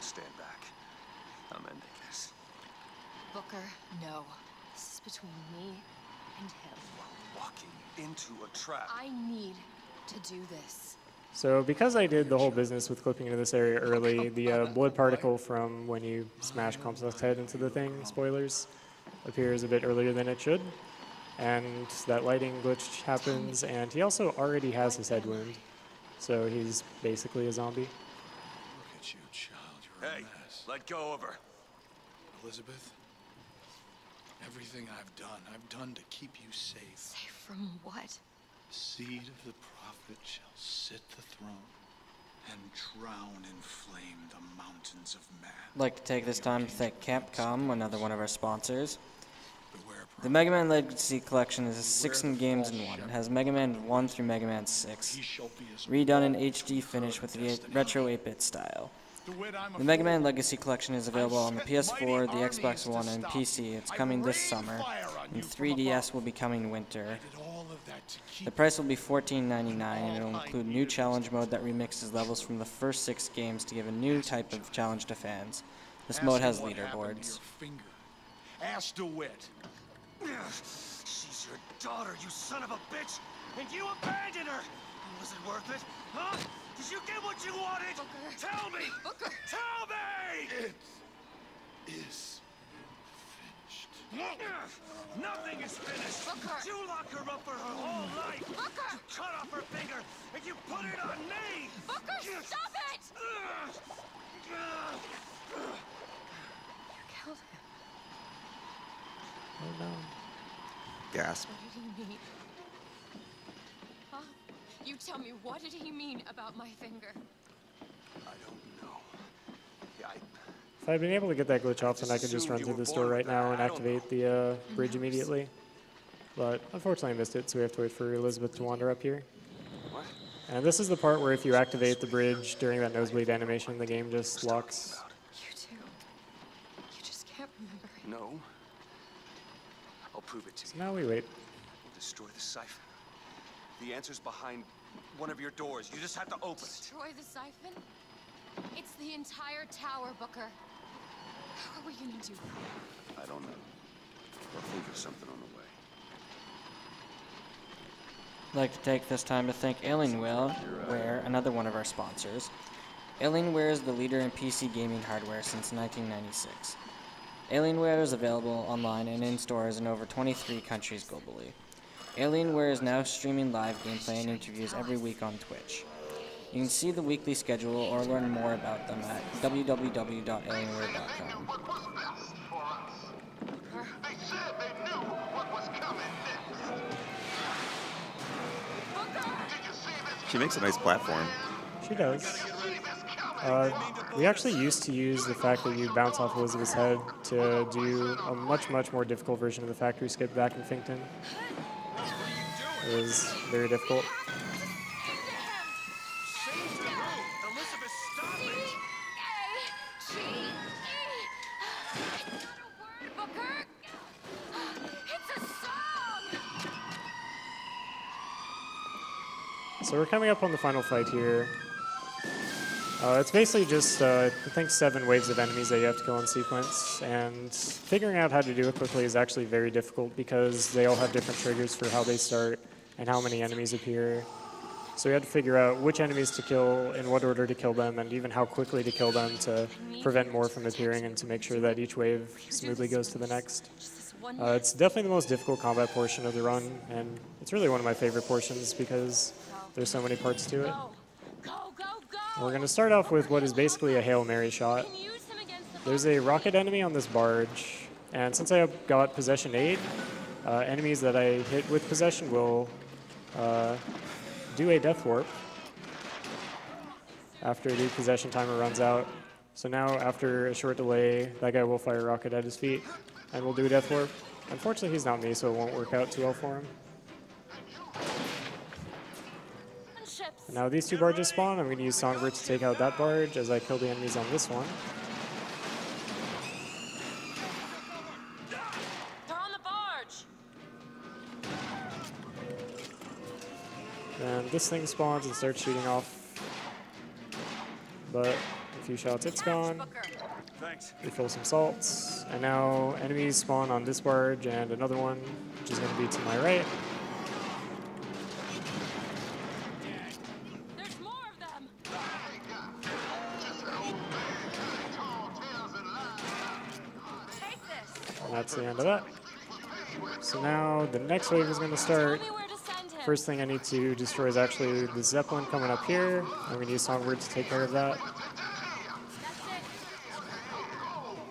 Stand back. I'm ending this. Booker, no. This is between me and him. Walking into a trap. I need to do this. So because I did the whole business with clipping into this area early, the uh, blood particle from when you smash Comstock's head into the thing, spoilers, appears a bit earlier than it should. And that lighting glitch happens, and he also already has his head wound. So he's basically a zombie. Look at you, child. You're Hey, a mess. let go of her. Elizabeth, everything I've done, I've done to keep you safe. Safe from what? The seed of the prophet shall sit the throne and drown in flame the mountains of man. I'd like to take this time to thank Capcom, another one of our sponsors. The Mega Man Legacy Collection is 16 games in one. It has Mega Man 1 through Mega Man 6, he shall be as redone in HD finish with the retro 8-bit style. The Mega Man Legacy Collection is available on the PS4, the Xbox One, and PC. It's coming this summer, and 3DS will be coming winter. all of that to keep The price will be $14.99, and it will include new challenge mode that remixes levels from the first six games to give a new type of challenge to fans. This mode has what happened to leaderboards. your finger. Ask DeWitt. She's your daughter, you son of a bitch! And you abandoned her! Was it worth it? Huh? Did you get what you wanted? Tell me! Booker! Tell me! It is finished. Nothing is finished! Booker! You lock her up for her whole life! Booker! You cut off her finger, and you put it on me! Booker, stop it! You Killed him. Oh no. Gasp. What did he mean? Huh? You tell me, what did he mean about my finger? I don't know. Yeah, I, If I'd been able to get that glitch off, then I could just run through the store right now and activate the uh, bridge immediately. But unfortunately I missed it, so we have to wait for Elizabeth to wander up here. And this is the part where if you activate the bridge during that nosebleed animation, the game just locks. You too. You just can't remember. it. No. I'll prove it to So you. now we wait. We'll destroy the siphon. The answer's behind one of your doors. You just have to open it. Destroy the siphon? It's the entire tower, Booker. How are we gonna do that? I don't know. I'll think of something on the way. I'd like to take this time to thank Alienware, uh, another one of our sponsors. Alienware is the leader in PC gaming hardware since 1996. Alienware is available online and in stores in over 23 countries globally. Alienware is now streaming live gameplay and interviews every week on Twitch. You can see the weekly schedule or learn more about them at www.alienware.com. She makes a nice platform. She does. Uh, we actually used to use the fact that you bounce off Elizabeth's head to do a much, much more difficult version of the factory skip back in Finkton. Was very difficult. So we're coming up on the final fight here. Uh, it's basically just, uh, I think, seven waves of enemies that you have to kill in sequence, and figuring out how to do it quickly is actually very difficult because they all have different triggers for how they start and how many enemies appear. So we had to figure out which enemies to kill, in what order to kill them, and even how quickly to kill them to prevent more from appearing and to make sure that each wave smoothly goes to the next. Uh, it's definitely the most difficult combat portion of the run, and it's really one of my favorite portions because there's so many parts to it. We're going to start off with what is basically a Hail Mary shot. There's a rocket enemy on this barge, and since I got Possession Aid, uh, enemies that I hit with Possession will uh, do a Death Warp after the Possession timer runs out. So now, after a short delay, that guy will fire a rocket at his feet, and we'll do a Death Warp. Unfortunately, he's not me, so it won't work out too well for him. And now these two barges spawn. I'm going to use Songbird to take out that barge as I kill the enemies on this one. Then this thing spawns and starts shooting off. But a few shots, it's gone. Thanks. Refill some salts. And now enemies spawn on this barge and another one, which is going to be to my right. And that's the end of that. So now the next wave is going to start. First thing I need to destroy is actually the Zeppelin coming up here. I'm going to use Songbird to take care of that.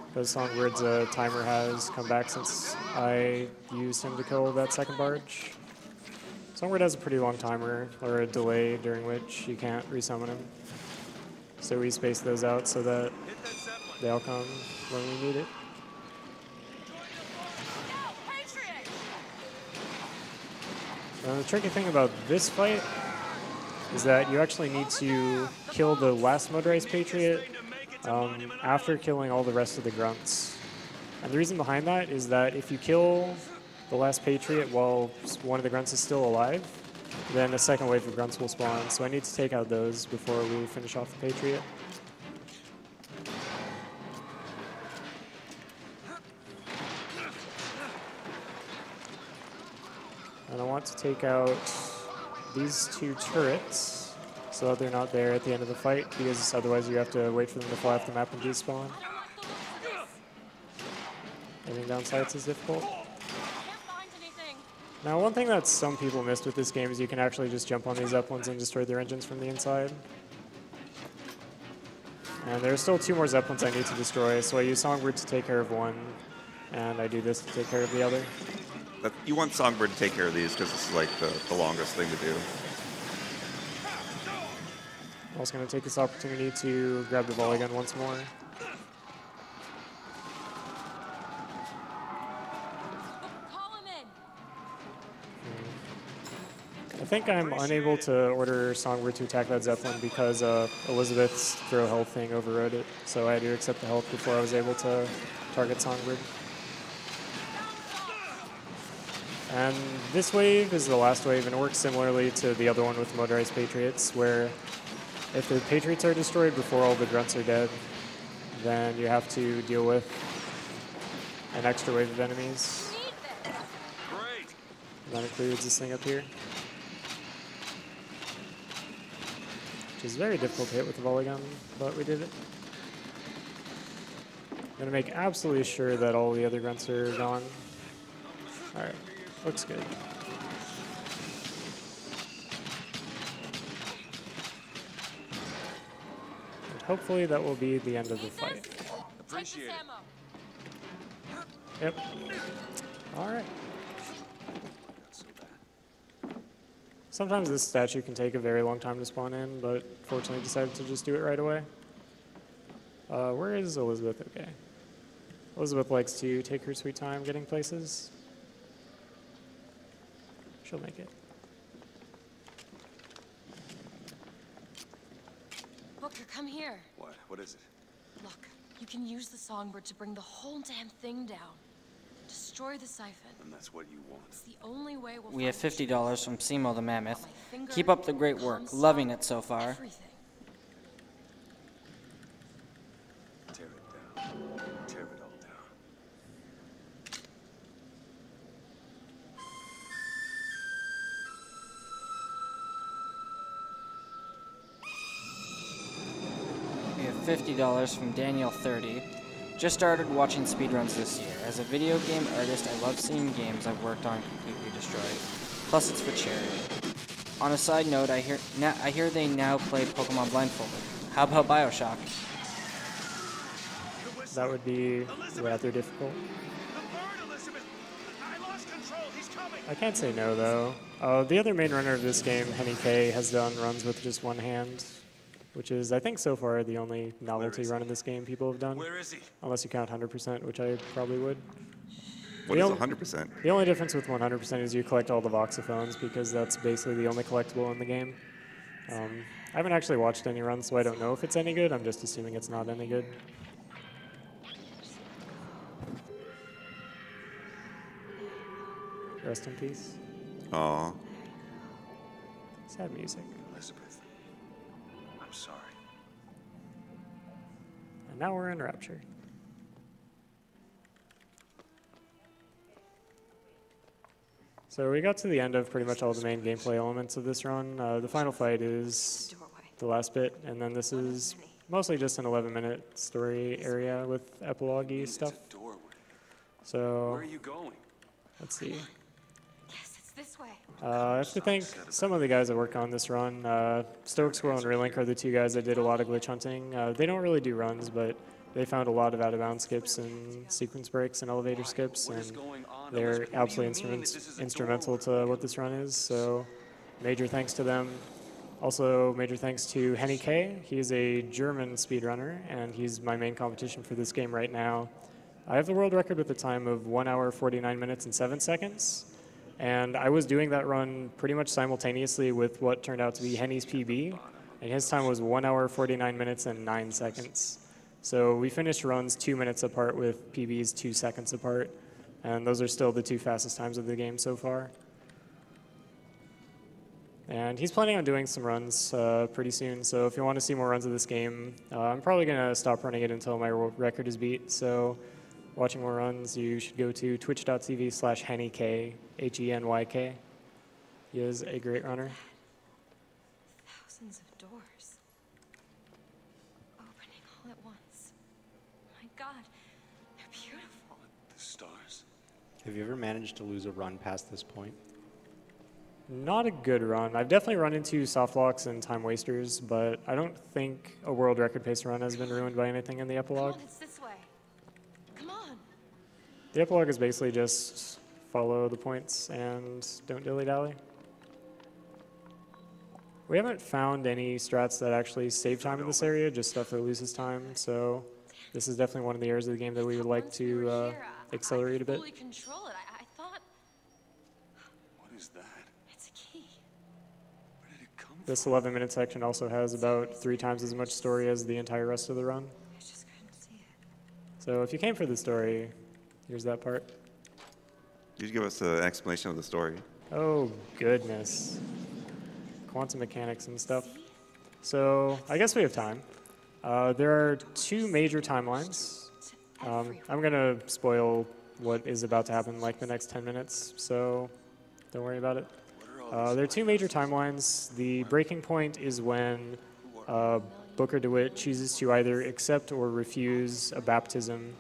Because Songbird's uh, timer has come back since I used him to kill that second barge. Songbird has a pretty long timer, or a delay during which you can't resummon him. So we space those out so that they all come when we need it. Now, the tricky thing about this fight is that you actually need to kill the last motorized Patriot um, after killing all the rest of the grunts. And the reason behind that is that if you kill the last Patriot while one of the grunts is still alive, then a second wave of grunts will spawn. So I need to take out those before we finish off the Patriot. I want to take out these two turrets so that they're not there at the end of the fight because otherwise you have to wait for them to fly off the map and despawn. Aiming down sights is difficult. Now one thing that some people missed with this game is you can actually just jump on these Zeppelins and destroy their engines from the inside. And there are still two more Zeppelins I need to destroy, so I use Songbird to take care of one, and I do this to take care of the other that, you want Songbird to take care of these because this is like the, the longest thing to do. I was going to take this opportunity to grab the ball again once more. I think I'm unable to order Songbird to attack that Zeppelin because uh, Elizabeth's throw health thing overrode it. So I had to accept the health before I was able to target Songbird. And this wave is the last wave, and it works similarly to the other one with Motorized Patriots, where if the Patriots are destroyed before all the Grunts are dead, then you have to deal with an extra wave of enemies. That includes this thing up here. Which is very difficult to hit with the volley gun, but we did it. I'm gonna make absolutely sure that all the other grunts are gone. Alright, looks good. And hopefully that will be the end of the fight. Appreciate it. Yep. Alright. Sometimes this statue can take a very long time to spawn in, but fortunately decided to just do it right away. Uh, where is Elizabeth? Okay. Elizabeth likes to take her sweet time getting places. She'll make it. Booker, come here. What? What is it? Look, you can use the songbird to bring the whole damn thing down. Destroy the siphon. And that's what you want. It's the only way we'll We have fifty dollars from Simo the Mammoth. finger, Keep up the great work. Loving it so far. everything. $50 from Daniel30. Just started watching speedruns this year. As a video game artist, I love seeing games I've worked on completely destroyed. Plus, it's for charity. On a side note, I hear, I hear they now play Pokemon Blindfolded. How about Bioshock? That would be rather difficult. I, I can't say no, though. Uh, the other main runner of this game, Henny K, has done runs with just one hand, which is, I think, so far the only novelty run in this game people have done. Where is he? Unless you count 100%, which I probably would. What The is 100%? The only difference with 100% is you collect all the voxophones because that's basically the only collectible in the game. Um, I haven't actually watched any runs, so I don't know if it's any good. I'm just assuming it's not any good. Rest in peace. Aw. Sad music. Now we're in Rapture. So we got to the end of pretty much all the main gameplay elements of this run. Uh, the final fight is the last bit, and then this is mostly just an 11-minute story area with epilogue stuff. So Where are you going? let's see. Yes, it's this way. Uh, I have to thank some of the guys that worked on this run. Uh, Stoic Squirrel and Relink are the two guys that did a lot of glitch hunting. Uh, they don't really do runs, but they found a lot of out-of-bounds skips and sequence breaks and elevator skips, and they're absolutely instrument, instrumental to what this run is. So, major thanks to them. Also, major thanks to Henny K. He is a German speedrunner, and he's my main competition for this game right now. I have the world record with a time of 1 hour, 49 minutes, and 7 seconds. And I was doing that run pretty much simultaneously with what turned out to be Henny's PB. And his time was 1 hour, 49 minutes, and 9 seconds. So we finished runs two minutes apart with PBs two seconds apart. And those are still the two fastest times of the game so far. And he's planning on doing some runs uh, pretty soon. So if you want to see more runs of this game, uh, I'm probably going to stop running it until my record is beat. So watching more runs, you should go to twitch.tv slash hennyk, H-E-N-Y-K. He is a great runner. Thousands of doors. Opening all at once. My god, they're beautiful. The stars. Have you ever managed to lose a run past this point? Not a good run. I've definitely run into soft locks and time wasters, but I don't think a world record pace run has been ruined by anything in the epilogue. It's this way. Come on. The epilogue is basically just follow the points and don't dilly dally. We haven't found any strats that actually save time in this area, just stuff that loses time. So this is definitely one of the areas of the game that we would like to uh, accelerate a bit. Fully control it. I, I thought What is that? it's a key. This 11 minute section also has about three times as much story as the entire rest of the run. So if you came for the story, here's that part. You give us an explanation of the story. Oh, goodness. Quantum mechanics and stuff. So, I guess we have time. Uh, there are two major timelines. Um, I'm going to spoil what is about to happen in like the next 10 minutes, so don't worry about it. Uh, there are two major timelines. The breaking point is when uh, Booker DeWitt chooses to either accept or refuse a baptism,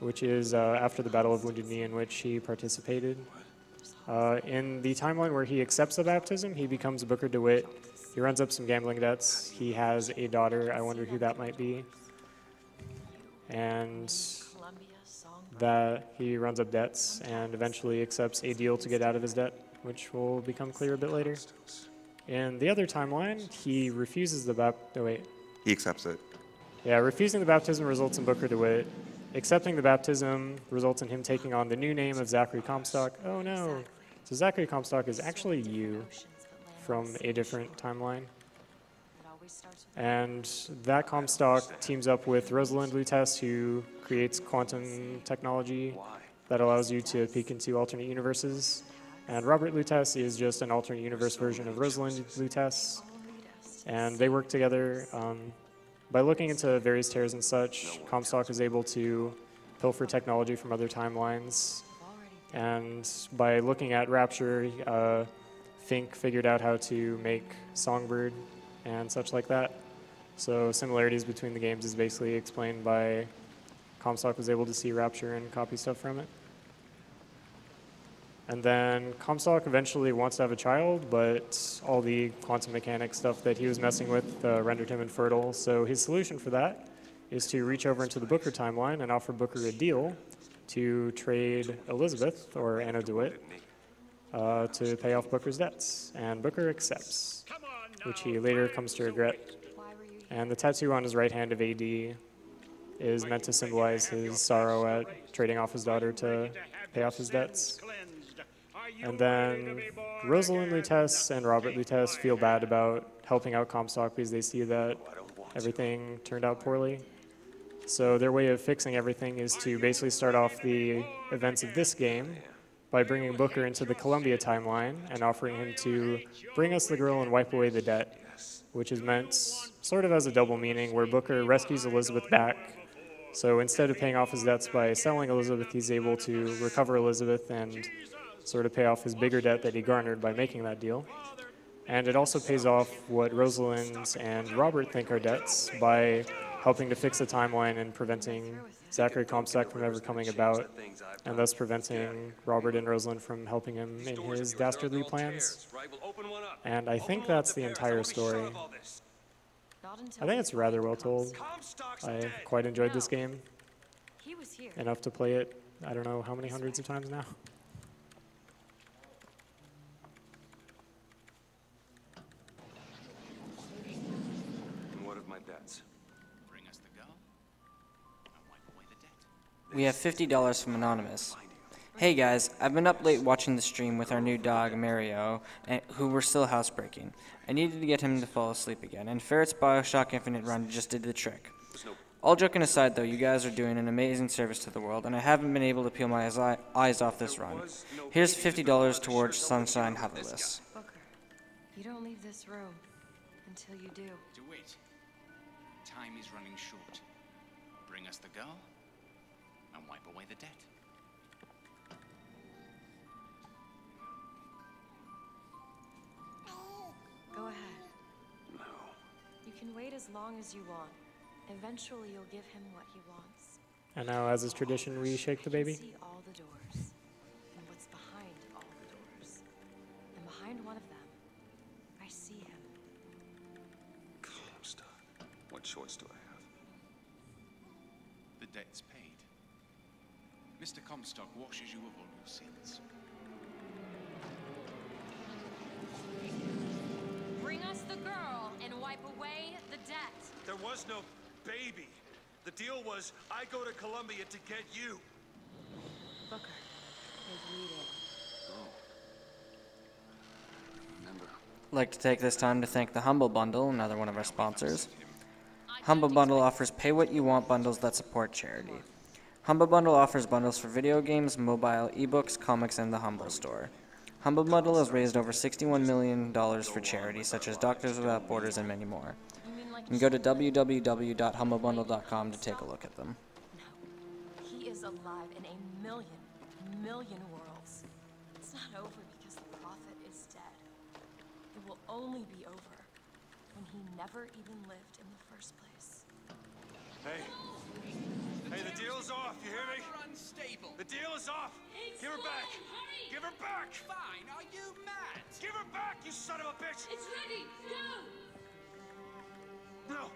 which is uh, after the Battle of Wounded Knee, in which he participated. Uh, in the timeline where he accepts the baptism, he becomes Booker DeWitt. He runs up some gambling debts. He has a daughter. I wonder who that might be. And that he runs up debts and eventually accepts a deal to get out of his debt, which will become clear a bit later. In the other timeline, he refuses the baptism. Oh, wait. He accepts it. Yeah, refusing the baptism results in Booker DeWitt. Accepting the baptism results in him taking on the new name of Zachary Comstock. Oh no. So Zachary Comstock is actually you from a different timeline. And that Comstock teams up with Rosalind Lutece, who creates quantum technology that allows you to peek into alternate universes. And Robert Lutece is just an alternate universe version of Rosalind Lutece. And they work together. Um, by looking into various tears and such, Comstock is able to pilfer technology from other timelines. And by looking at Rapture, uh, Fink figured out how to make Songbird and such like that. So similarities between the games is basically explained by Comstock was able to see Rapture and copy stuff from it. And then Comstock eventually wants to have a child, but all the quantum mechanics stuff that he was messing with uh, rendered him infertile. So his solution for that is to reach over into the Booker timeline and offer Booker a deal to trade Elizabeth, or Anna DeWitt, uh, to pay off Booker's debts. And Booker accepts, which he later comes to regret. And the tattoo on his right hand of AD is meant to symbolize his sorrow at trading off his daughter to pay off his debts. And then Rosalind Lutece and Robert Lutece feel bad about helping out Comstock because they see that everything turned out poorly. So their way of fixing everything is to basically start off the events of this game by bringing Booker into the Columbia timeline and offering him to bring us the girl and wipe away the debt, which is meant sort of as a double meaning where Booker rescues Elizabeth back. So instead of paying off his debts by selling Elizabeth, he's able to recover Elizabeth and sort of pay off his bigger debt that he garnered by making that deal. And it also pays off what Rosalind and Robert think are debts by helping to fix the timeline and preventing Zachary Comstock from ever coming about, and thus preventing Robert and Rosalind from helping him in his dastardly plans. And I think that's the entire story. I think it's rather well told. I quite enjoyed this game. Enough to play it, I don't know how many hundreds of times now. And what of my debts? Bring us the girl. I'll wipe away the debt. We have $50 from Anonymous. Hey guys, I've been up late watching the stream with our new dog, Mario, who we're still housebreaking. I needed to get him to fall asleep again, and Ferret's Bioshock Infinite run just did the trick. All joking aside, though, you guys are doing an amazing service to the world, and I haven't been able to peel my eyes- eyes off this run. Here's $50 towards Sunshine Haverless. Booker, you don't leave this room until you do. Do it. Time is running short. Bring us the girl and wipe away the debt. Go ahead. No. You can wait as long as you want. Eventually, you'll give him what he wants. And now, as is tradition, we shake the baby. See all the doors, and what's behind all the doors. And behind one of them, I see him. Comstock. What choice do I have? The debt's paid. Mr. Comstock washes you of all your sins. Bring us the girl and wipe away the debt. There was no baby. The deal was I go to Columbia to get you. Booker, they're bleeding. Oh. Remember, like to take this time to thank the Humble Bundle, another one of our sponsors. Humble Bundle offers pay what you want bundles that support charity. Humble Bundle offers bundles for video games, mobile, ebooks, comics, and the Humble Store. Humble Bundle has raised over $61 million for charities such as Doctors Without Borders and many more. You can go to www.humblebundle.com to take a look at them. He is alive in a million, million worlds. It's not over because the prophet is dead. It will only be over when he never even lived in the first place. Hey. Hey, the deal is off, you hear me? unstable. The deal is off! Give her back! Give her back! Fine, are you mad? Give her back, you son of a bitch! It's ready! Go! No!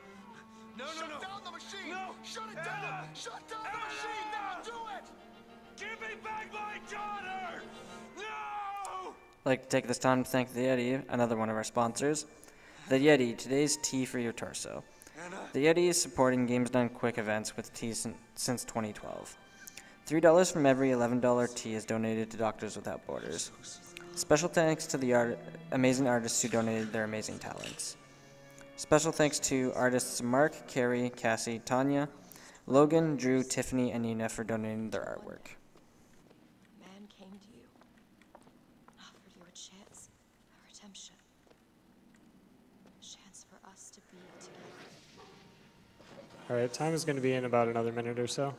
No, no, Shut no! down the machine! No! Shut it Ah! down! Shut down the Ah! machine! Now do it! Give me back my daughter! No! I'd like to take this time to thank the Yetee, another one of our sponsors. The Yetee, today's tee for your torso. The Yetee is supporting Games Done Quick events with tee since 2012. $3 from every $11 tee is donated to Doctors Without Borders. Special thanks to the art- amazing artists who donated their amazing talents. Special thanks to artists Mark, Carrie, Cassie, Tanya, Logan, Drew, Tiffany, and Nina for donating their artwork. Man came to you, offered you a chance, a redemption. A chance for us to be together. All right, time is going to be in about another minute or so.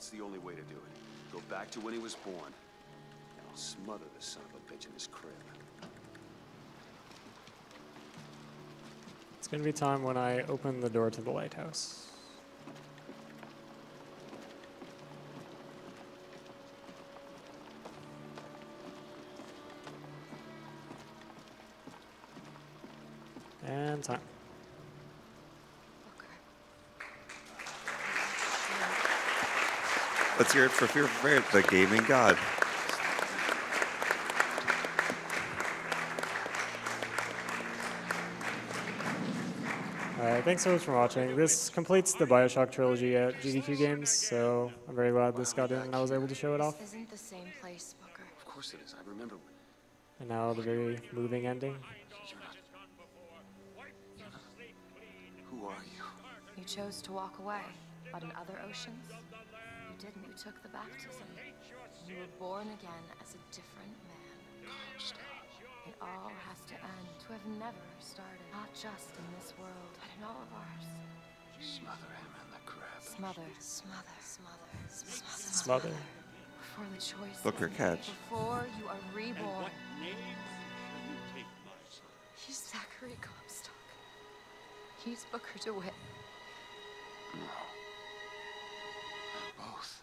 That's the only way to do it. Go back to when he was born, and I'll smother the son of a bitch in his crib. It's to be time when I open the door to the lighthouse. And time. Let's hear it for Fearful Ferret, the gaming god. Alright, thanks so much for watching. This completes the Bioshock trilogy at GDQ Games, so I'm very glad this got in and I was able to show it off. Isn't the same place, Booker. Of course it is. I remember. And now the very moving ending. Who are you? You chose to walk away, but in other oceans, you didn't. You took the baptism. You were born again as a different man. It all has to end. To have never started, not just in this world, but in all of ours. Smother him in the crib. Smother, smother, smother, smother. Smother. Before the choice Booker catch. Before you are reborn. He's Zachary Comstock. He's Booker DeWitt. No. Both.